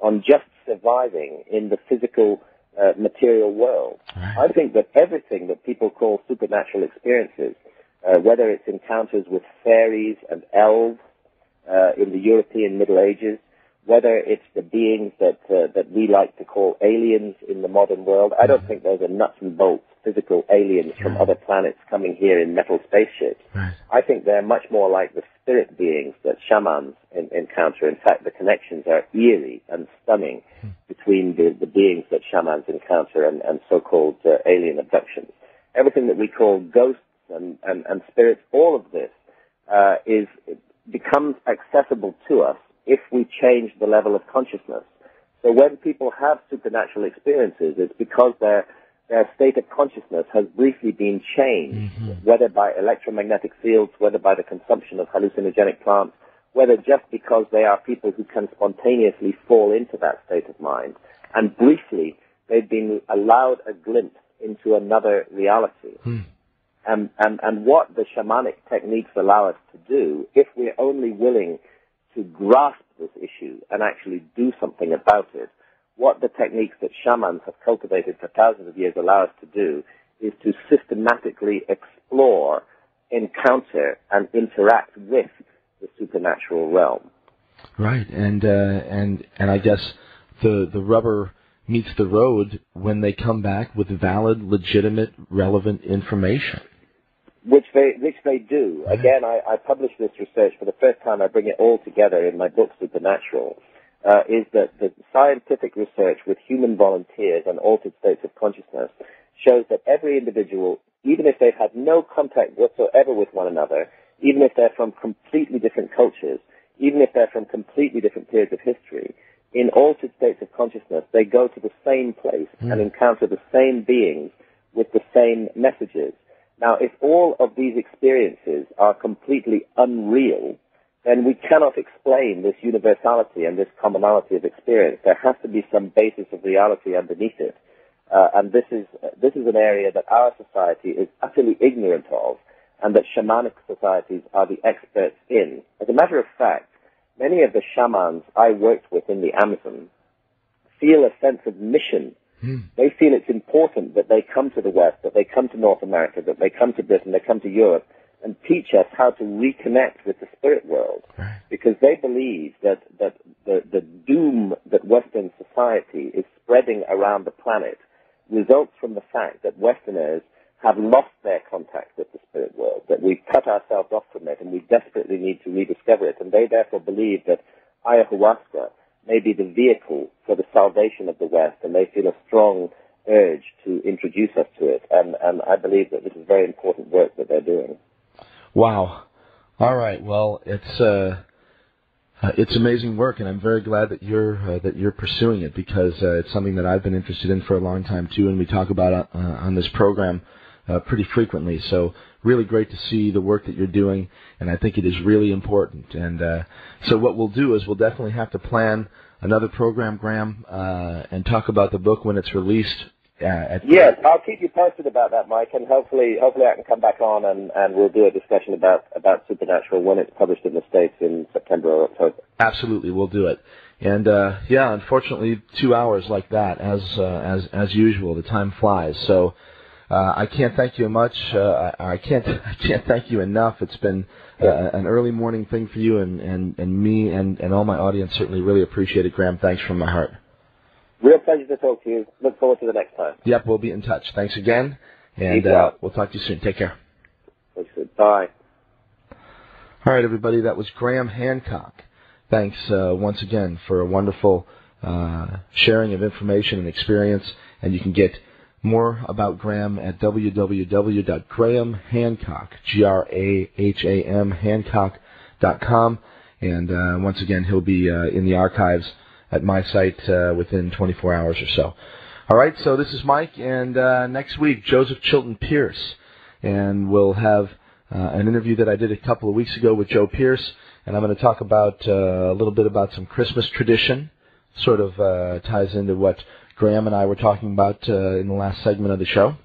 Speaker 1: on just surviving in the physical uh, material world.
Speaker 2: Right.
Speaker 1: I think that everything that people call supernatural experiences, uh, whether it's encounters with fairies and elves uh, in the European Middle Ages, whether it's the beings that uh, that we like to call aliens in the modern world, I don't think those are nuts and bolts physical aliens from other planets coming here in metal spaceships.
Speaker 2: Right.
Speaker 1: I think they're much more like the spirit beings that shamans en- encounter. In fact, the connections are eerie and stunning between the, the beings that shamans encounter and, and so-called uh, alien abductions. Everything that we call ghosts and, and, and spirits, all of this uh, is becomes accessible to us if we change the level of consciousness. So when people have supernatural experiences, it's because their their state of consciousness has briefly been changed, mm-hmm. whether by electromagnetic fields, whether by the consumption of hallucinogenic plants, whether just because they are people who can spontaneously fall into that state of mind. And briefly, they've been allowed a glimpse into another reality. Hmm. And, and, and what the shamanic techniques allow us to do, if we're only willing to grasp this issue and actually do something about it, what the techniques that shamans have cultivated for thousands of years allow us to do is to systematically explore, encounter, and interact with the supernatural realm.
Speaker 2: Right, and uh, and and I guess the the rubber meets the road when they come back with valid, legitimate, relevant information.
Speaker 1: Which they which they do. Right. Again, I, I publish this research for the first time. I bring it all together in my book Supernatural. Uh, is that the scientific research with human volunteers and altered states of consciousness shows that every individual, even if they've had no contact whatsoever with one another, even if they're from completely different cultures, even if they're from completely different periods of history, in altered states of consciousness, they go to the same place mm. and encounter the same beings with the same messages. Now, if all of these experiences are completely unreal, then we cannot explain this universality and this commonality of experience. There has to be some basis of reality underneath it. Uh, and this is, this is an area that our society is utterly ignorant of and that shamanic societies are the experts in. As a matter of fact, many of the shamans I worked with in the Amazon feel a sense of mission. Mm. They feel it's important that they come to the West, that they come to North America, that they come to Britain, they come to Europe, and teach us how to reconnect with the spirit world. Right. Because they believe that, that the, the doom that Western society is spreading around the planet results from the fact that Westerners have lost their contact with the spirit world, that we've cut ourselves off from it and we desperately need to rediscover it. And they therefore believe that ayahuasca may be the vehicle for the salvation of the West and they feel a strong urge to introduce us to it. And, and I believe that this is very important work that they're doing.
Speaker 2: Wow. All right. Well, it's, uh, it's amazing work, and I'm very glad that you're uh, that you're pursuing it because uh, it's something that I've been interested in for a long time too, and we talk about uh, on this program uh, pretty frequently. So really great to see the work that you're doing, and I think it is really important. And uh, so what we'll do is we'll definitely have to plan another program, Graham, uh, and talk about the book when it's released. Uh,
Speaker 1: yes, I'll keep you posted about that, Mike, and hopefully, hopefully I can come back on and, and we'll do a discussion about about Supernatural when it's published in the states in September or October.
Speaker 2: Absolutely, we'll do it. And uh, yeah, unfortunately, two hours like that, as uh, as as usual, the time flies. So uh, I can't thank you much. Uh, I, I can't I can't thank you enough. It's been uh, an early morning thing for you, and, and, and me and, and all my audience certainly really appreciate it. Graham, thanks from my heart.
Speaker 1: Real pleasure to talk to you. Look forward to the next time.
Speaker 2: Yep, we'll be in touch. Thanks again, and uh, we'll talk to you soon. Take care.
Speaker 1: Thanks. Bye.
Speaker 2: All right, everybody. That was Graham Hancock. Thanks uh, once again for a wonderful uh, sharing of information and experience, and you can get more about Graham at www.grahamhancock, G-R-A-H-A-M, Hancock.com. And uh, once again, he'll be uh, in the archives at my site uh, within 24 hours or so. All right, so this is Mike, and uh, next week, Joseph Chilton Pearce. And we'll have uh, an interview that I did a couple of weeks ago with Joe Pearce, and I'm going to talk about uh, a little bit about some Christmas tradition, sort of ties into what Graham and I were talking about uh, in the last segment of the show.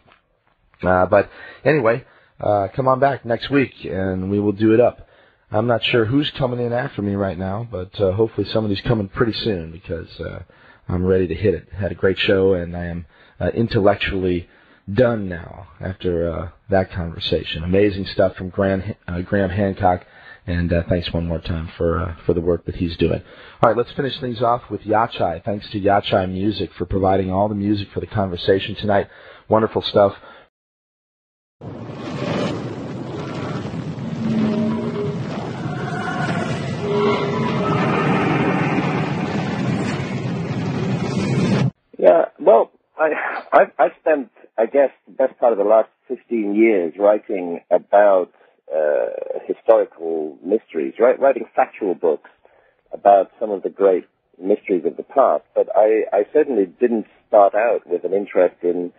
Speaker 2: Uh, but anyway, uh, come on back next week and we will do it up. I'm not sure who's coming in after me right now, but uh, hopefully somebody's coming pretty soon because uh, I'm ready to hit it. Had a great show and I am uh, intellectually done now after uh, that conversation. Amazing stuff from Graham, uh, Graham Hancock. And uh, thanks one more time for uh, for the work that he's doing. All right, let's finish things off with Yachai. Thanks to Yachai Music for providing all the music for the conversation tonight. Wonderful stuff.
Speaker 1: Yeah, well, I I've, I've spent I guess the best part of the last 15 years writing about uh, historical mysteries, right, writing factual books about some of the great mysteries of the past. But I, I certainly didn't start out with an interest in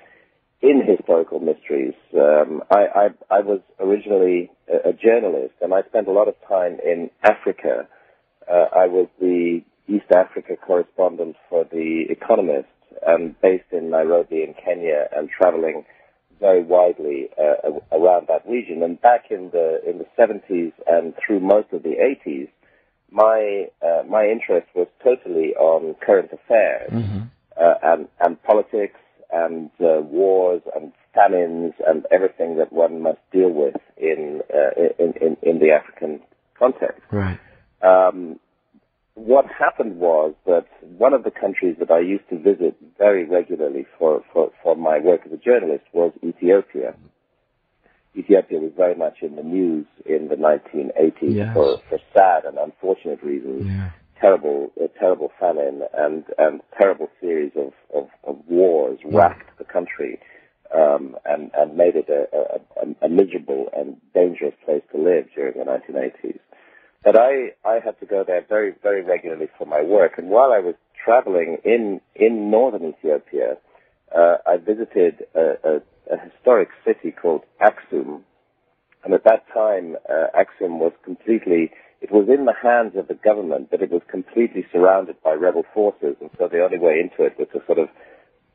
Speaker 1: in historical mysteries. Um, I, I, I was originally a, a, journalist, and I spent a lot of time in Africa. Uh, I was the East Africa correspondent for The Economist, and based in Nairobi in Kenya, and traveling very widely uh, around that region. And back in the in the 70s and through most of the 80s, my uh, my interest was totally on current affairs mm-hmm. uh, and and politics and uh, wars and famines and everything that one must deal with in uh, in, in, in the African context.
Speaker 2: Right.
Speaker 1: Um, what happened was that one of the countries that I used to visit very regularly for, for, for my work as a journalist was Ethiopia. Ethiopia was very much in the news in the 1980s yes. for, for sad and unfortunate reasons. Yeah. Terrible, a terrible famine and, and terrible series of, of, of wars yeah. racked the country um, and, and made it a, a, a, miserable and dangerous place to live during the 1980s. But I, I had to go there very, very regularly for my work. And while I was traveling in, in northern Ethiopia, uh, I visited a, a, a, historic city called Aksum. And at that time, uh, Aksum was completely, it was in the hands of the government, but it was completely surrounded by rebel forces. And so the only way into it was to sort of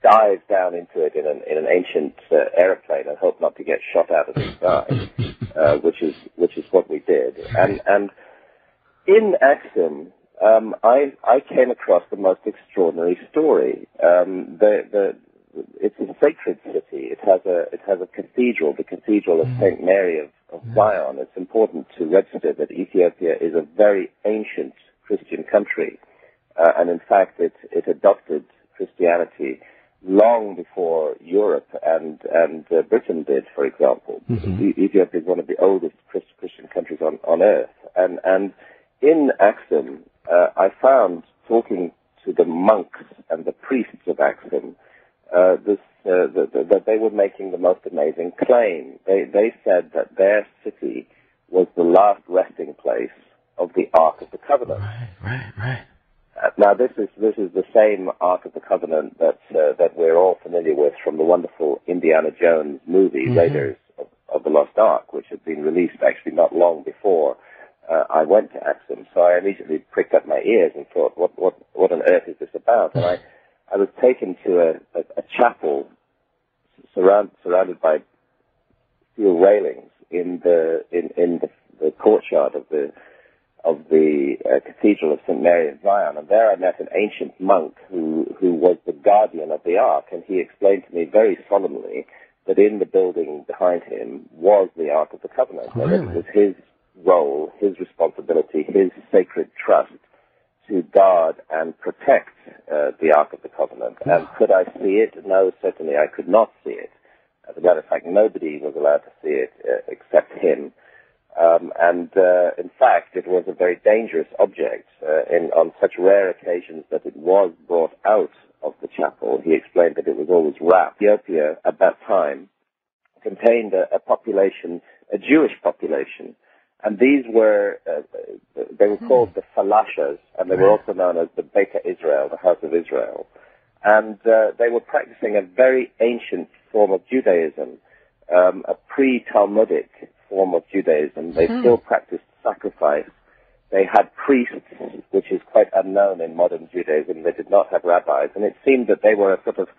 Speaker 1: dive down into it in an, in an ancient uh, airplane and hope not to get shot out of the sky, uh, which is, which is what we did. And, and, in Aksum, um, I, I came across the most extraordinary story. Um, the, the, it's a sacred city. It has a, it has a cathedral, the Cathedral of mm. St. Mary of, of Zion. It's important to register that Ethiopia is a very ancient Christian country. Uh, and in fact, it, it adopted Christianity long before Europe and and uh, Britain did, for example. Mm-hmm. Ethiopia is one of the oldest Christian countries on, on earth, and and in Axum, uh, I found talking to the monks and the priests of Axum, uh, this, uh, the, the, that they were making the most amazing claim. They, they said that their city was the last resting place of the Ark of the Covenant.
Speaker 2: Right, right, right.
Speaker 1: Uh, now this is this is the same Ark of the Covenant that uh, that we're all familiar with from the wonderful Indiana Jones movie mm-hmm. Raiders of, of, the Lost Ark, which had been released actually not long before uh, I went to Aksum, so I immediately pricked up my ears and thought, what, what, what on earth is this about? And I, I was taken to a, a, a chapel surround, surrounded by steel railings in the, in, in the, the courtyard of the, of the uh, Cathedral of St. Mary of Zion. And there I met an ancient monk who, who was the guardian of the Ark, and he explained to me very solemnly that in the building behind him was the Ark of the Covenant.
Speaker 2: Really?
Speaker 1: And it was his role, his responsibility, his sacred trust to guard and protect uh, the Ark of the Covenant. And could I see it? No, certainly I could not see it. As a matter of fact, nobody was allowed to see it uh, except him. Um, and uh, in fact, it was a very dangerous object uh, in, on such rare occasions that it was brought out of the chapel. He explained that it was always wrapped. Ethiopia at that time contained a, a population, a Jewish population, and these were, uh, they were called the Falashas, and they were also known as the Beta Israel, the House of Israel. And uh, they were practicing a very ancient form of Judaism, um, a pre-Talmudic form of Judaism. They hmm. still practiced sacrifice. They had priests, which is quite unknown in modern Judaism. They did not have rabbis. And it seemed that they were a sort of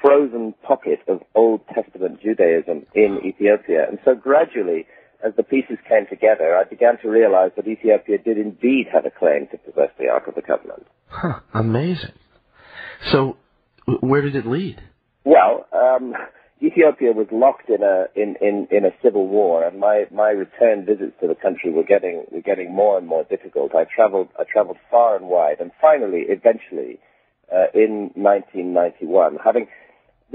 Speaker 1: frozen pocket of Old Testament Judaism in Ethiopia. And so gradually, as the pieces came together, I began to realize that Ethiopia did indeed have a claim to possess the Ark of the Covenant.
Speaker 2: Huh, amazing. So, where did it lead?
Speaker 1: Well, um, Ethiopia was locked in a in, in, in a civil war, and my, my return visits to the country were getting were getting more and more difficult. I traveled I traveled far and wide, and finally, eventually, uh, in 1991, having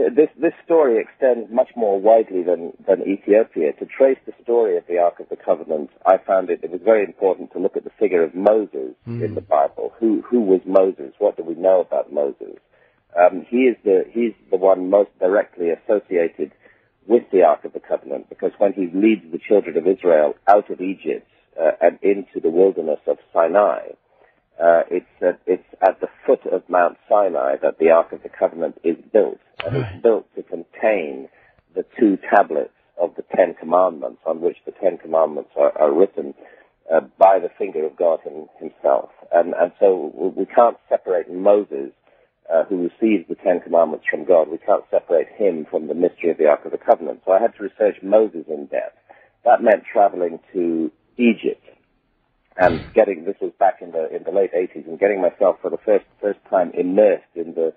Speaker 1: this this story extends much more widely than than Ethiopia. To trace the story of the Ark of the Covenant, I found it it was very important to look at the figure of Moses mm. in the Bible. Who who was Moses? What do we know about Moses? Um, he is the he's the one most directly associated with the Ark of the Covenant because when he leads the children of Israel out of Egypt uh, and into the wilderness of Sinai, uh, it's, at, it's at the foot of Mount Sinai that the Ark of the Covenant is built. And
Speaker 2: Right.
Speaker 1: it's built to contain the two tablets of the Ten Commandments on which the Ten Commandments are, are written uh, by the finger of God him, himself. And, and so we- can't separate Moses, uh, who receives the Ten Commandments from God, we can't separate him from the mystery of the Ark of the Covenant. So I had to research Moses in depth. That meant traveling to Egypt and getting, this was back in the, in the late 80s, and getting myself for the first, first time immersed in the,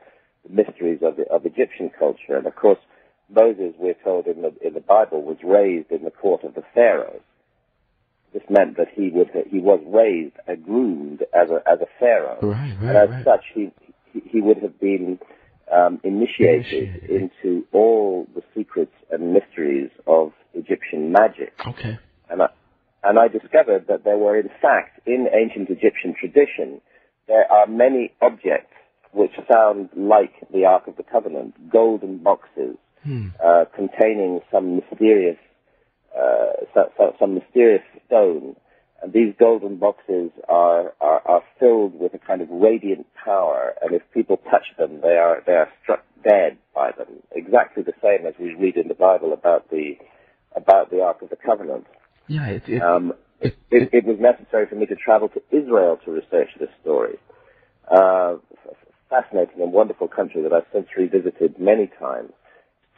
Speaker 1: the mysteries of, the, of Egyptian culture. And of course, Moses, we're told in the, in the Bible, was raised in the court of the pharaohs. This meant that he would he was raised and groomed as a as a pharaoh,
Speaker 2: Right,
Speaker 1: and as
Speaker 2: right.
Speaker 1: such he he he would have been um, initiated
Speaker 2: Initiated.
Speaker 1: into all the secrets and mysteries of Egyptian magic.
Speaker 2: Okay.
Speaker 1: And I, and I discovered that there were, in fact, in ancient Egyptian tradition, there are many objects which sound like the Ark of the Covenant, golden boxes
Speaker 2: Hmm.
Speaker 1: uh, containing some mysterious, uh, so, so, some mysterious stone. And these golden boxes are, are, are filled with a kind of radiant power, and if people touch them, they are, they are struck dead by them. Exactly the same as we read in the Bible about the, about the Ark of the Covenant.
Speaker 2: Yeah, it, it,
Speaker 1: Um,
Speaker 2: it,
Speaker 1: it, was necessary for me to travel to Israel to research this story. Uh, fascinating and wonderful country that I've since revisited many times.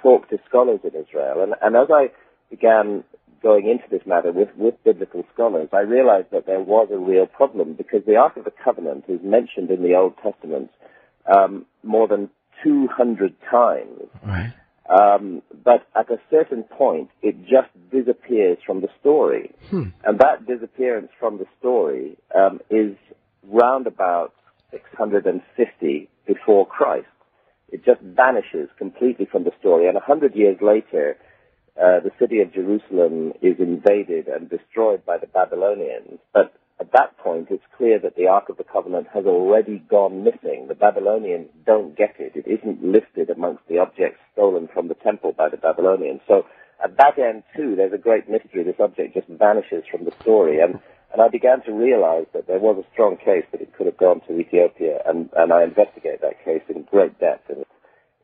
Speaker 1: Talked to scholars in Israel, and, and as I began going into this matter with, with biblical scholars, I realized that there was a real problem because the Ark of the Covenant is mentioned in the Old Testament um, more than 200 times.
Speaker 2: right.
Speaker 1: Um, but at a certain point, it just disappears from the story.
Speaker 2: Hmm.
Speaker 1: And that disappearance from the story um, is round about 650 before Christ. It just vanishes completely from the story. And a hundred years later, uh, the city of Jerusalem is invaded and destroyed by the Babylonians. But at that point, it's clear that the Ark of the Covenant has already gone missing. The Babylonians don't get it. It isn't listed amongst the objects stolen from the temple by the Babylonians. So at that end, too, there's a great mystery. This object just vanishes from the story. And, and I began to realize that there was a strong case that it could have gone to Ethiopia. And, and I investigated that case in great depth in,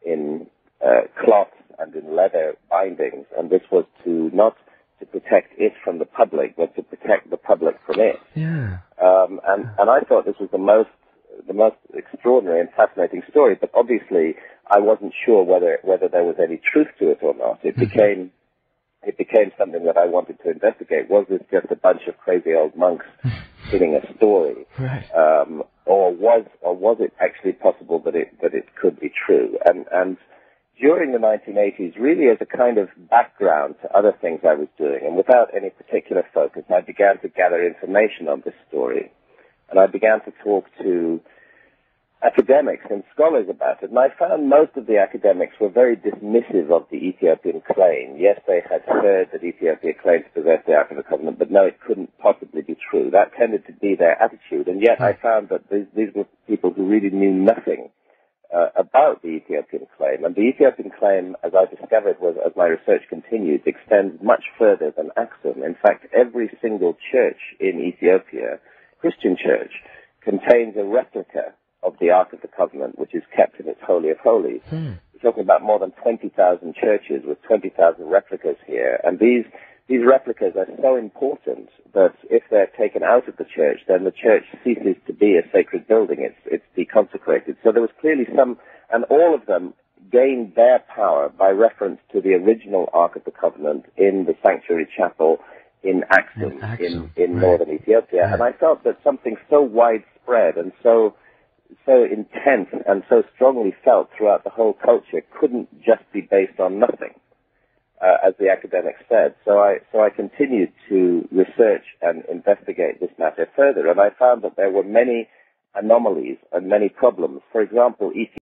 Speaker 1: in uh, cloth and in leather bindings. And this was to not to protect it from the public, but to protect the public from it.
Speaker 2: Yeah.
Speaker 1: Um, and, and I thought this was the most the most extraordinary and fascinating story. But obviously, I wasn't sure whether whether there was any truth to it or not. It became it became something that I wanted to investigate. Was this just a bunch of crazy old monks spinning a story,
Speaker 2: Right.
Speaker 1: um, or was or was it actually possible that it that it could be true? And and during the 1980s, really as a kind of background to other things I was doing, and without any particular focus, I began to gather information on this story. And I began to talk to academics and scholars about it. And I found most of the academics were very dismissive of the Ethiopian claim. Yes, they had heard that Ethiopia claimed to possess the Ark of the Covenant, but no, it couldn't possibly be true. That tended to be their attitude. And yet I hmm. found that these, these were people who really knew nothing uh, about the Ethiopian claim. And the Ethiopian claim, as I discovered was, as my research continued, extends much further than Axum. In fact, every single church in Ethiopia, Christian church, contains a replica of the Ark of the Covenant, which is kept in its Holy of Holies.
Speaker 2: Hmm.
Speaker 1: We're talking about more than 20,000 churches with 20,000 replicas here. And these, these replicas are so important that if they're taken out of the church, then the church ceases to be a sacred building. It's, it's deconsecrated. So there was clearly some, and all of them gained their power by reference to the original Ark of the Covenant in the sanctuary chapel in Axum,
Speaker 2: In Axum,
Speaker 1: in, in
Speaker 2: right.
Speaker 1: northern Ethiopia.
Speaker 2: Right.
Speaker 1: And I felt that something so widespread and so so intense and so strongly felt throughout the whole culture couldn't just be based on nothing, uh, as the academic said. So I so I continued to research and investigate this matter further, and I found that there were many anomalies and many problems. For example,